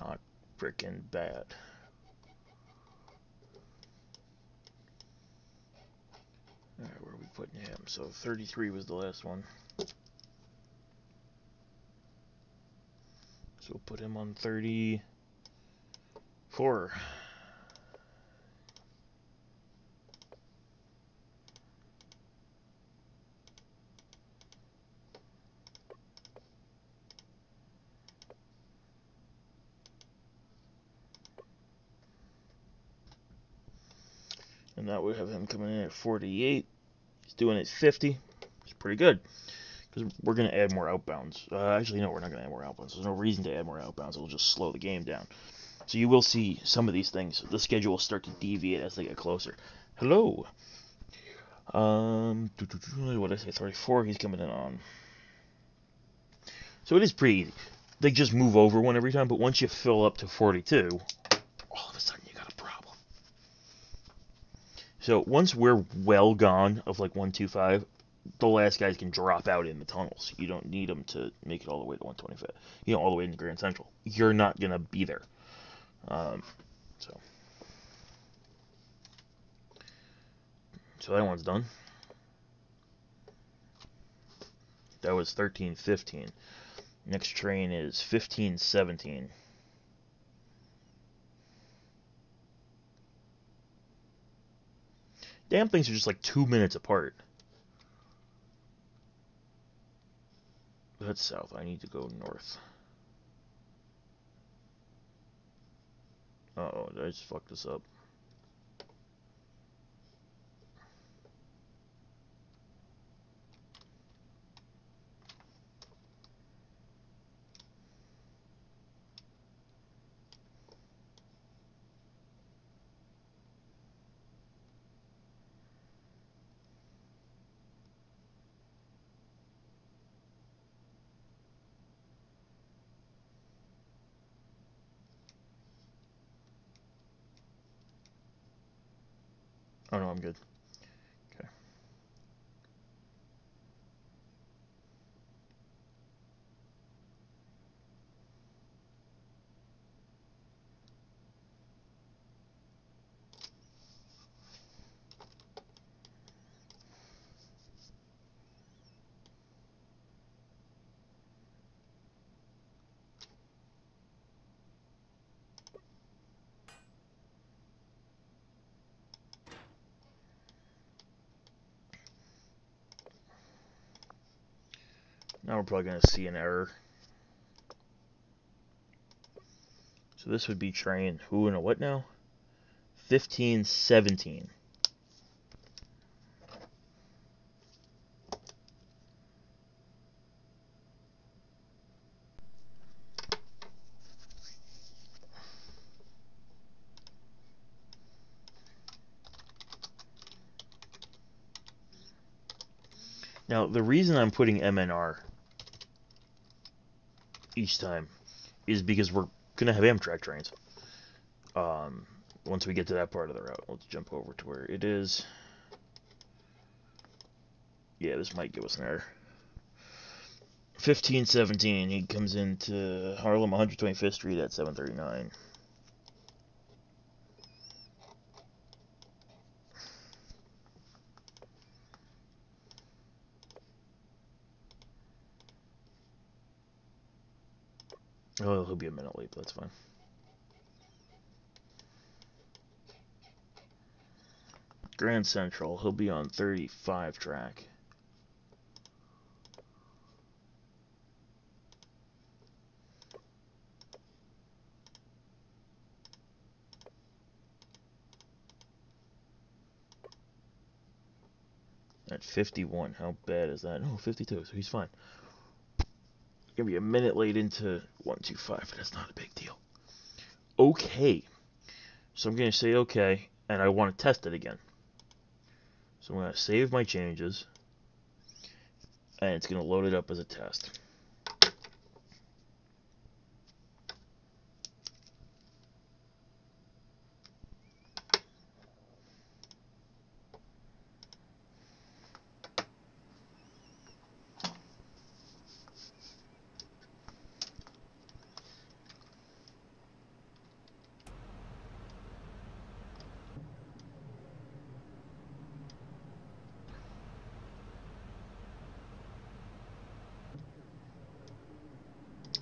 not bad. Alright, where are we putting him? So 33 was the last one. So we'll put him on 34. And that would have him coming in at 48. He's doing it 50. It's pretty good. Because we're going to add more outbounds. Uh, actually, no, we're not going to add more outbounds. There's no reason to add more outbounds. It'll just slow the game down. So you will see some of these things. The schedule will start to deviate as they get closer. Hello. Um, what did I say? 34. He's coming in on. So it is pretty easy. They just move over one every time, but once you fill up to 42, all of a sudden so once we're well gone of like 125, the last guys can drop out in the tunnels. You don't need them to make it all the way to 125. You know, all the way into Grand Central. You're not gonna be there. Um, so, so that one's done. That was 1315. Next train is 1517. Damn things are just like two minutes apart. That's south. I need to go north. Uh oh, I just fuck this up? I'm good. We're probably going to see an error. So this would be train, who and a what now? 1517. Now, the reason I'm putting MNR each time is because we're gonna have Amtrak trains. Um, once we get to that part of the route, let's jump over to where it is. Yeah, this might give us an error. 1517, he comes into Harlem 125th Street at 739. Oh, he'll be a minute late, but that's fine. Grand Central, he'll be on 35 track. At 51, how bad is that? Oh, 52, so he's fine. Gonna be a minute late into 125, but that's not a big deal. Okay. So I'm gonna say okay, and I want to test it again. So I'm gonna save my changes, and it's gonna load it up as a test.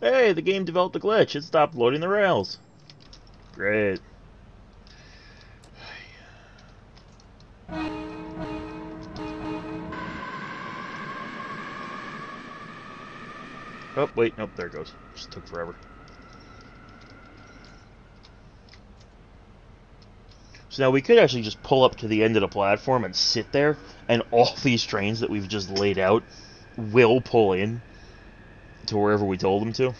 Hey, the game developed a glitch. It stopped loading the rails. Great. Oh, wait, nope, there it goes. Just took forever. So now we could actually just pull up to the end of the platform and sit there, and all these trains that we've just laid out will pull in to wherever we told them to.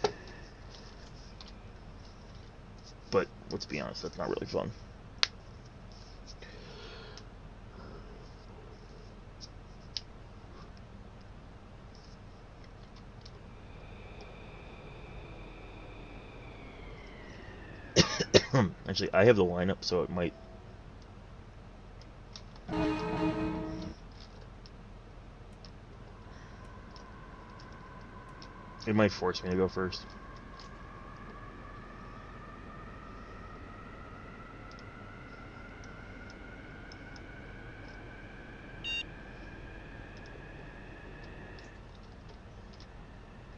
But let's be honest, that's not really fun. Actually, I have the lineup, so it might It might force me to go first.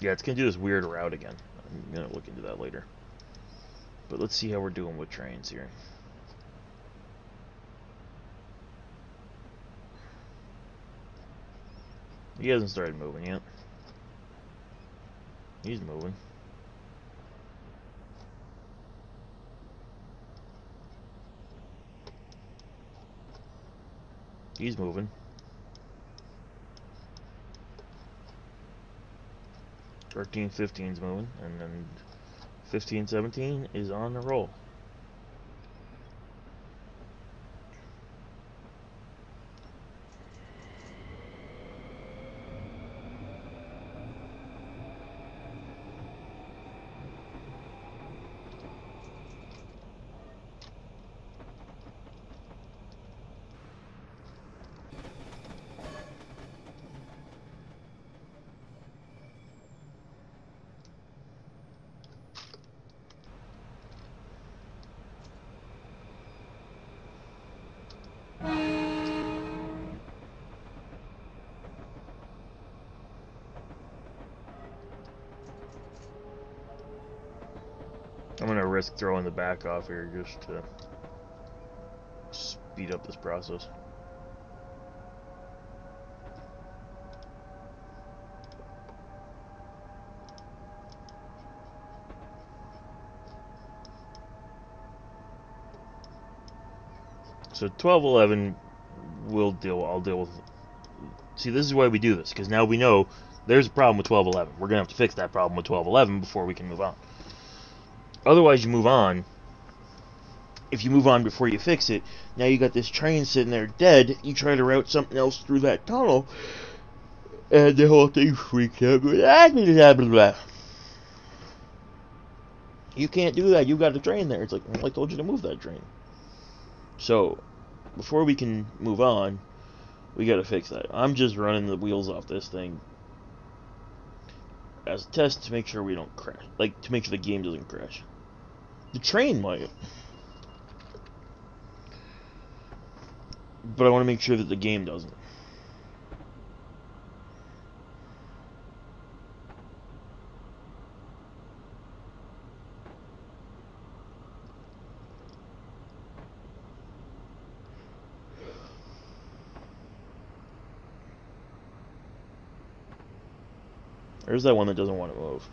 Yeah, it's going to do this weird route again. I'm going to look into that later. But let's see how we're doing with trains here. He hasn't started moving yet. He's moving. He's moving. Thirteen, fifteen's moving, and then fifteen, seventeen is on the roll. Risk throwing the back off here just to speed up this process. So 1211 will deal I'll deal with See, this is why we do this because now we know there's a problem with 1211. We're going to have to fix that problem with 1211 before we can move on. Otherwise, you move on. If you move on before you fix it, now you got this train sitting there dead. You try to route something else through that tunnel, and the whole thing freaks out. Ah, blah, blah, blah, you can't do that. You got a train there. It's like well, I told you to move that train. So, before we can move on, we got to fix that. I'm just running the wheels off this thing as a test to make sure we don't crash. Like, to make sure the game doesn't crash. The train might. But I want to make sure that the game doesn't. There's that one that doesn't want to move.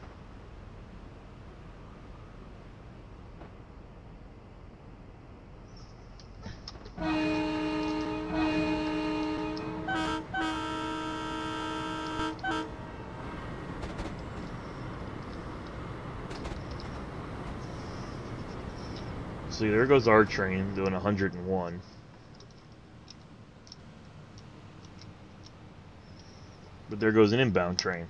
Goes our train doing 101. But there goes an inbound train.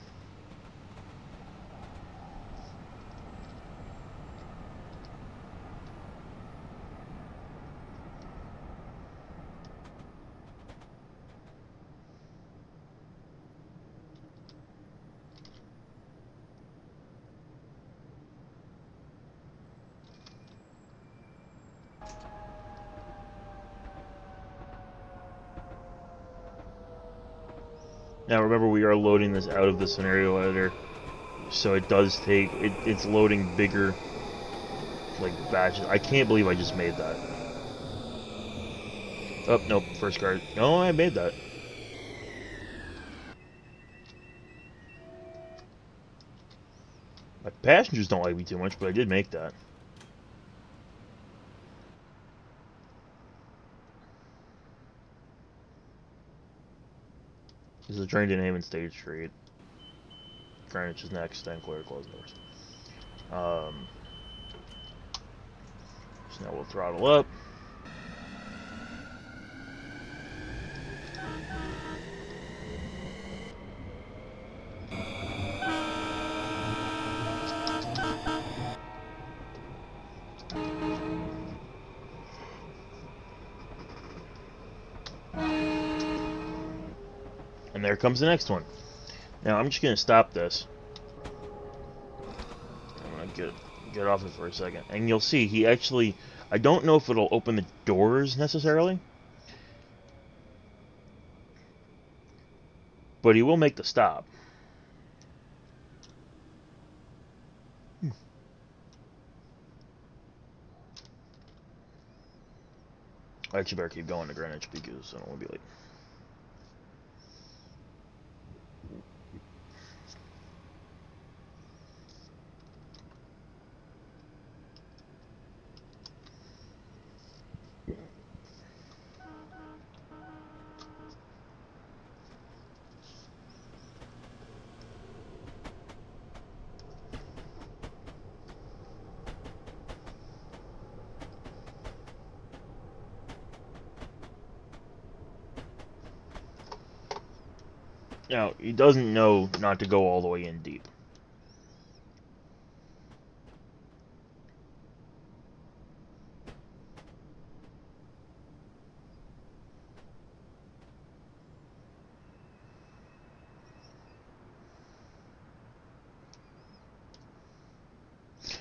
Now remember loading this out of the scenario editor, so it does take, it, it's loading bigger, like, batches. I can't believe I just made that. Oh, nope, first card. No, I made that. My passengers don't like me too much, but I did make that. Is to Haven State Street. Greenwich is next, then clear closed doors. Um, so now we'll throttle up. Comes the next one. Now I'm just gonna stop this. I'm gonna get get off it for a second, and you'll see he actually. I don't know if it'll open the doors necessarily, but he will make the stop. I actually better keep going to Greenwich because I don't want to be late. Now, he doesn't know not to go all the way in deep.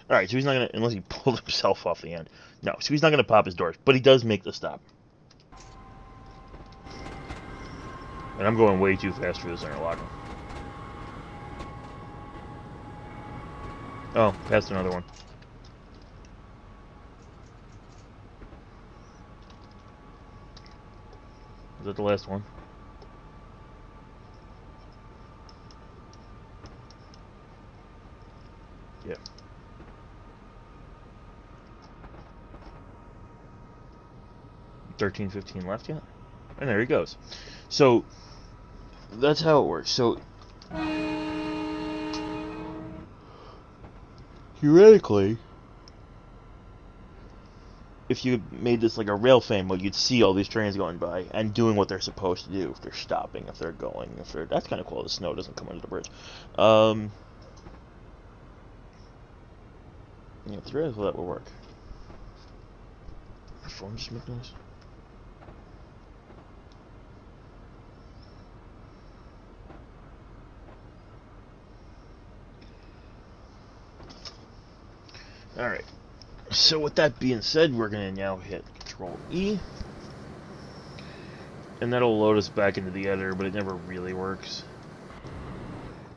Alright, so he's not gonna, unless he pulled himself off the end. No, so he's not gonna pop his doors, but he does make the stop. And I'm going way too fast for this interlocking. Oh, that's another one. Is that the last one? Yeah. Thirteen, fifteen left yet? And there he goes. So, that's how it works. So theoretically, if you made this like a rail fan mode, you'd see all these trains going by and doing what they're supposed to do. If they're stopping, if they're going, if they're that's kind of cool. The snow doesn't come under the bridge. Um, yeah, theoretically that will work. My phone just make noise. Alright. So with that being said, we're going to now hit Control E. And that'll load us back into the editor, but it never really works.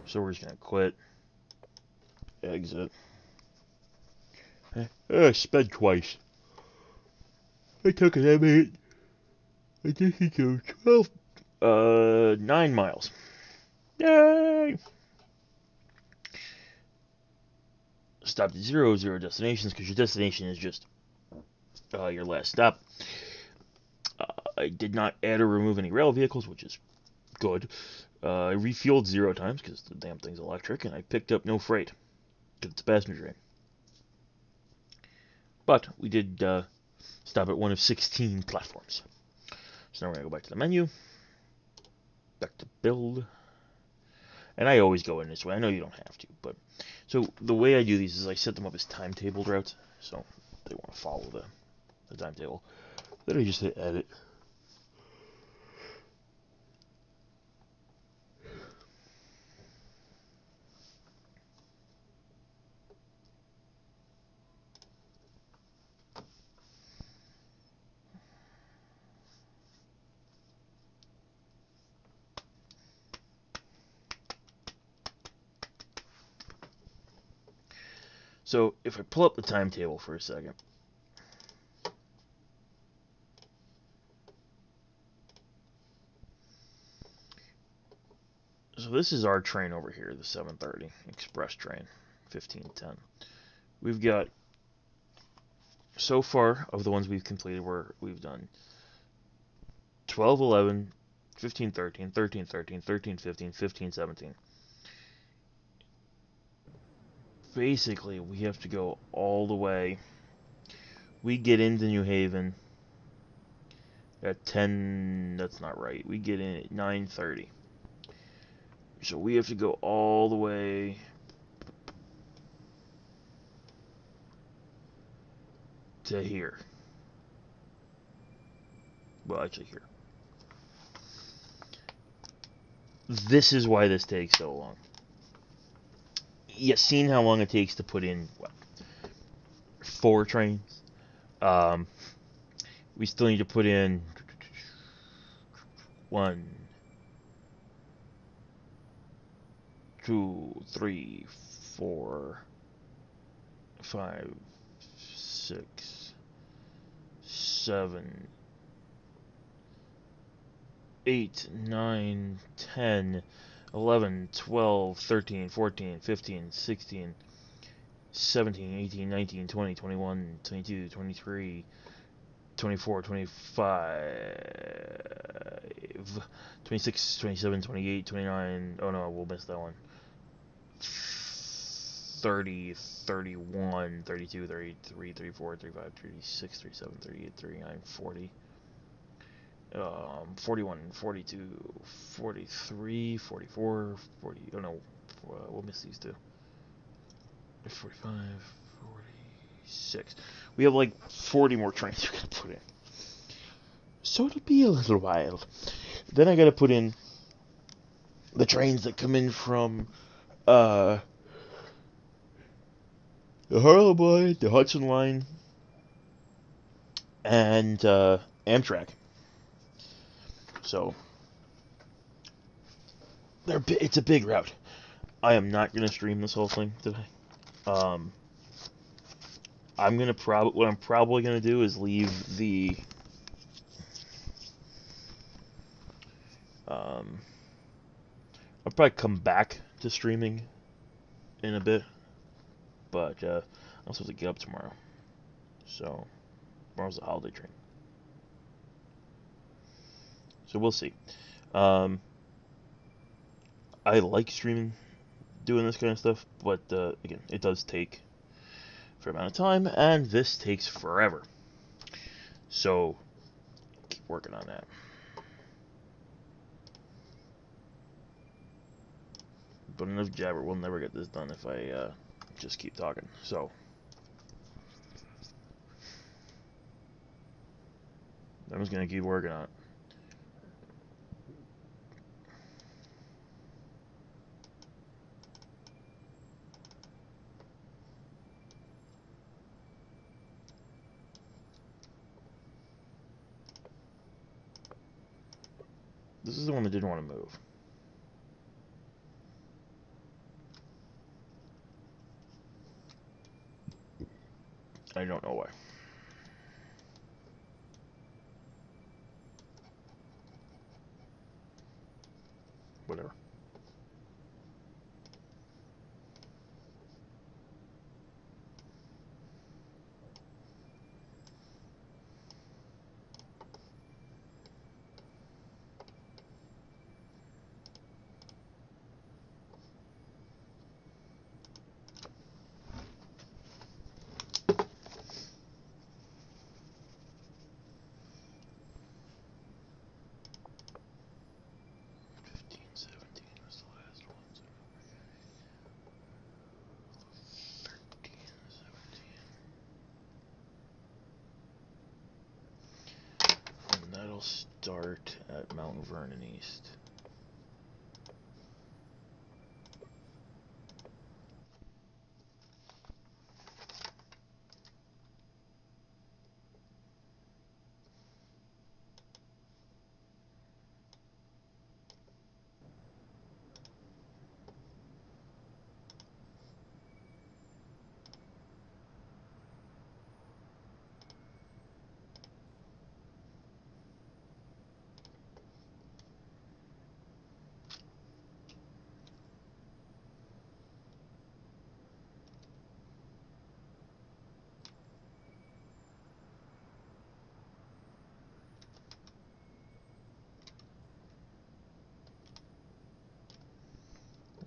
So we're just going to quit. Exit. Uh, I sped twice. I took an M8. I think goes 12, uh, 9 miles. Yay! Stopped at zero, zero destinations, because your destination is just uh, your last stop. Uh, I did not add or remove any rail vehicles, which is good. Uh, I refueled zero times because the damn thing's electric, and I picked up no freight because it's a passenger train. But we did uh, stop at one of 16 platforms. So now we're going to go back to the menu, back to build. And I always go in this way. I know you don't have to, but so the way I do these is I set them up as timetabled routes, so they want to follow the, the timetable. Then I just hit edit. So if I pull up the timetable for a second. So this is our train over here, the 730 express train, 1510. We've got so far of the ones we've completed where we've done 12 11 15 13 13 13 13 15 15 17 basically we have to go all the way. We get into New Haven at 10 that's not right. We get in at 9:30. So we have to go all the way to here. Well, actually here. This is why this takes so long yeah, seen how long it takes to put in what four trains. Um, we still need to put in one, two, three, four, five, six, seven, eight, nine, ten. 11, 12, 13, 14, 15, 16, 17, 18, 19, 20, 21, 22, 23, 24, 25, 26, 27, 28, 29. Oh no, we'll miss that one. 30, 31, 32, 33, 34, 35, 36, 37, 38, 39, 40 um, 41, 42, 43, 44, 40, oh no, uh, we'll miss these two. 45, 46. We have like 40 more trains we gotta put in. So it'll be a little while. Then I gotta put in the trains that come in from, uh, the Harlem Line, the Hudson Line, and, uh, Amtrak. So they're it's a big route. I am not gonna stream this whole thing today. Um, I'm gonna probably what I'm probably gonna do is leave the um, I'll probably come back to streaming in a bit, but uh, I'm supposed to get up tomorrow, so tomorrow's the holiday train. So we'll see. Um, I like streaming, doing this kind of stuff, but uh, again, it does take a fair amount of time, and this takes forever. So keep working on that. But enough jabber, we'll never get this done if I uh, just keep talking. So. I'm just gonna keep working on it. This is the one that didn't want to move. I don't know why. Whatever. I'll start at Mount Vernon East.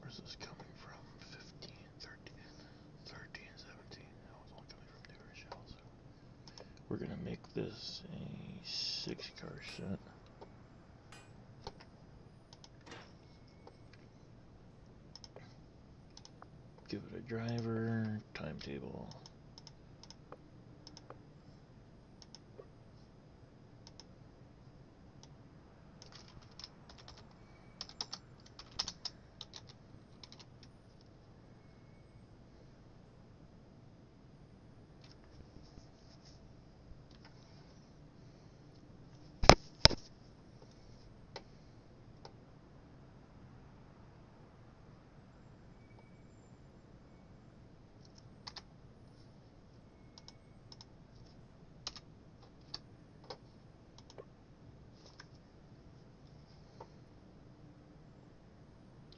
Where's this coming from? 15, 13, 13, 17. No, it's only coming from New Rochelle. So we're going to make this a six car set. Give it a driver, timetable.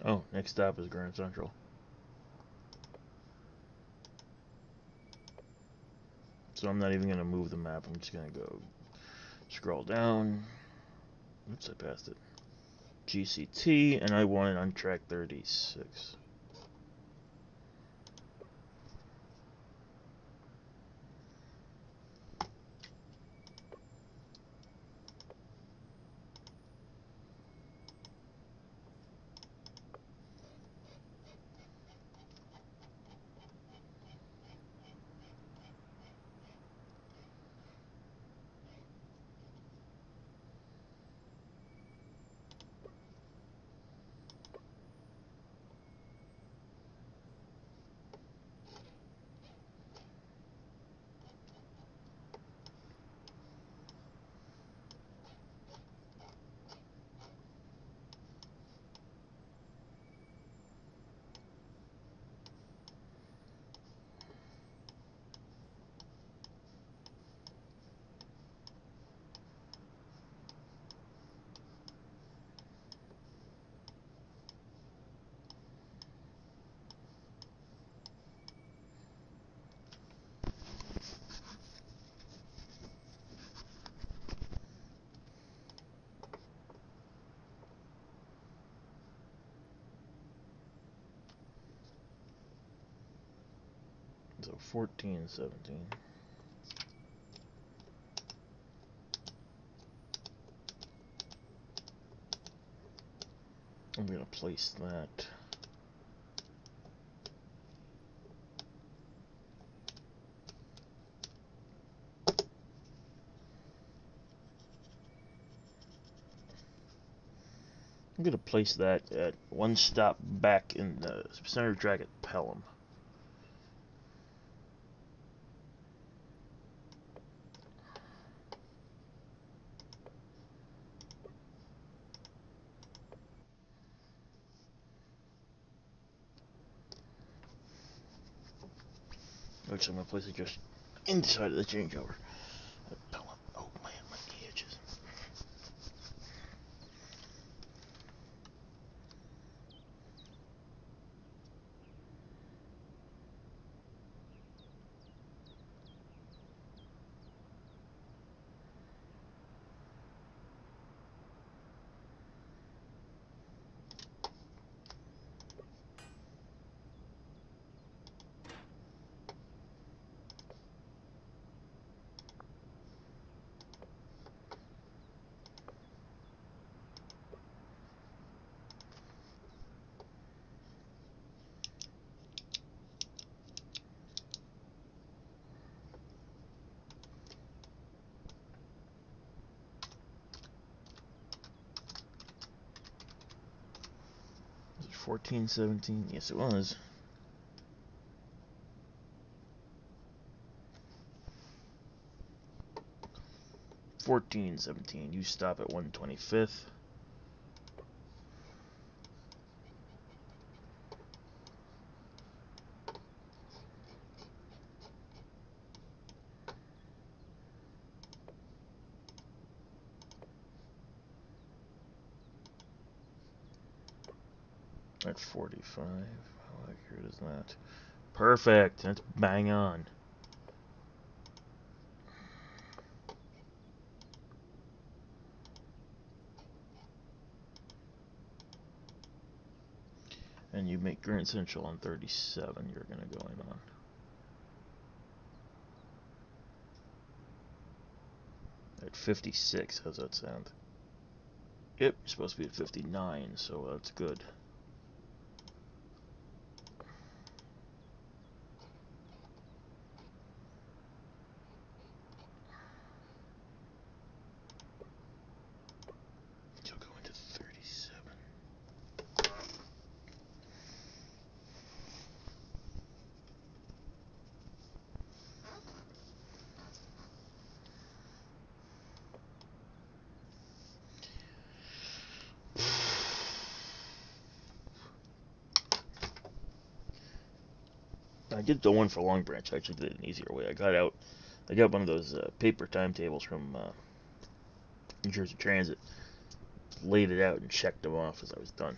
Oh, next stop is Grand Central. So I'm not even going to move the map. I'm just going to go scroll down. Oops, I passed it. GCT, and I want it on track 36. So 14 and 17. I'm going to place that. I'm going to place that at one stop back in the center track at Pelham. Which I'm gonna place it just inside of the changeover. 14, 17. Yes, it was. Fourteen seventeen. You stop at one twenty fifth. 45. How accurate is that? Perfect. That's bang on. And you make Grand Central on 37, you're going to go in on. At 56, how's that sound? Yep, you're supposed to be at 59, so that's good. You'll go into 37. I did the one for Long Branch. I actually did it an easier way. I got out, I got one of those uh, paper timetables from uh, New Jersey Transit, laid it out and checked them off as I was done.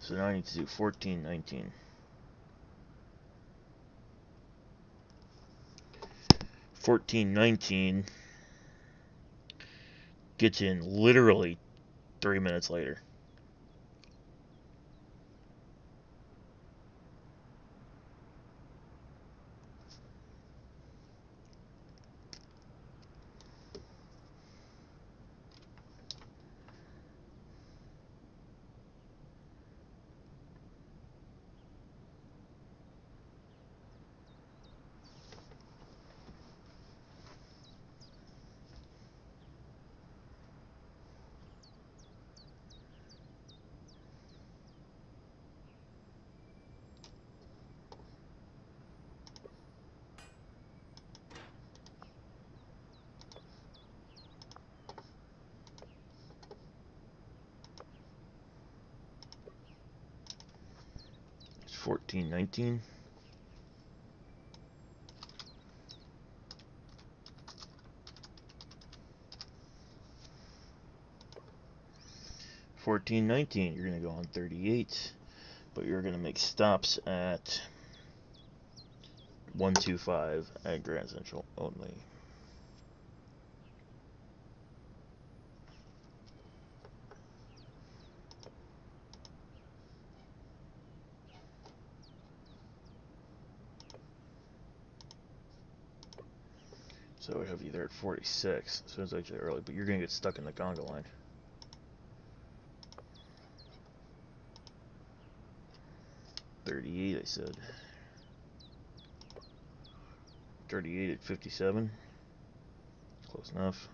So now I need to do 14, 19. Fourteen nineteen gets in literally three minutes later. It's fourteen nineteen. Fourteen nineteen, you're gonna go on thirty-eight, but you're gonna make stops at one two five at Grand Central only. So we have you there at 46, so it's actually early, but you're gonna get stuck in the conga line. Thirty-eight, I said. Thirty-eight at fifty-seven. Close enough.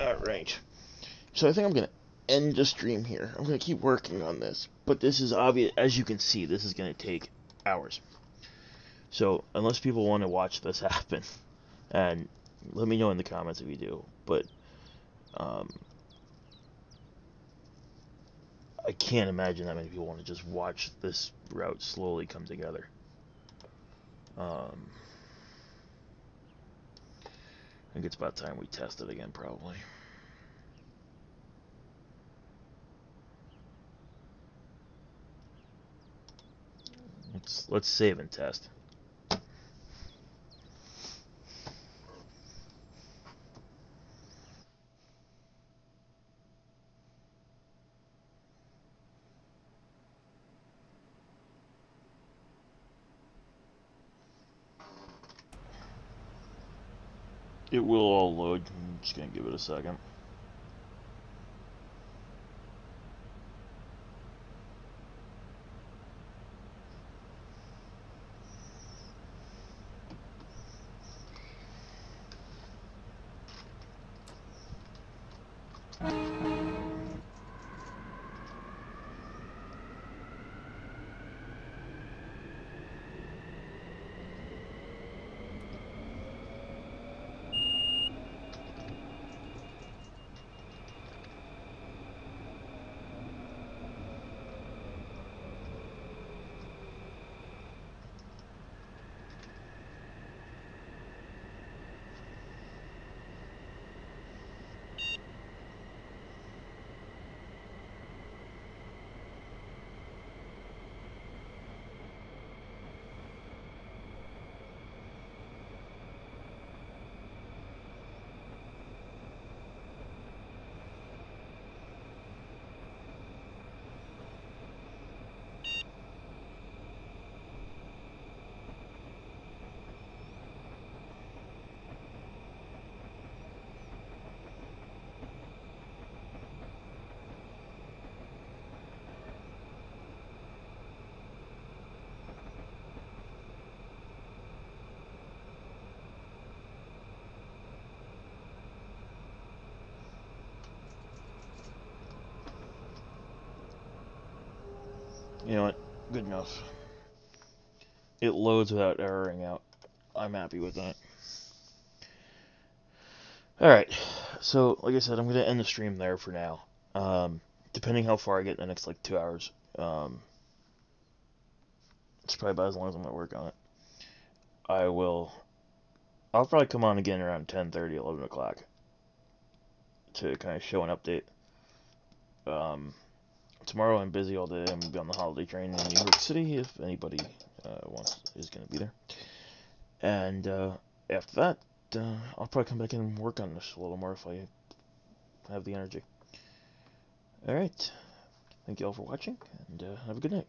Alright. So I think I'm going to end the stream here. I'm going to keep working on this. But this is obvious. As you can see, this is going to take hours. So unless people want to watch this happen, and let me know in the comments if you do. But um, I can't imagine that many people want to just watch this route slowly come together. Um, I think it's about time we test it again, probably. Let's, let's save and test. It will all load. I'm just going to give it a second. Enough. It loads without erroring out. I'm happy with that. Alright, so like I said, I'm going to end the stream there for now. Um, depending how far I get in the next like two hours. Um, it's probably about as long as I'm going to work on it. I will. I'll probably come on again around 10:30, 11 o'clock to kind of show an update. Um, tomorrow I'm busy all day. I'm gonna be on the holiday train in New York City if anybody uh, wants is gonna be there. And uh, after that, uh, I'll probably come back and work on this a little more if I have the energy. All right. Thank you all for watching, and uh, have a good night.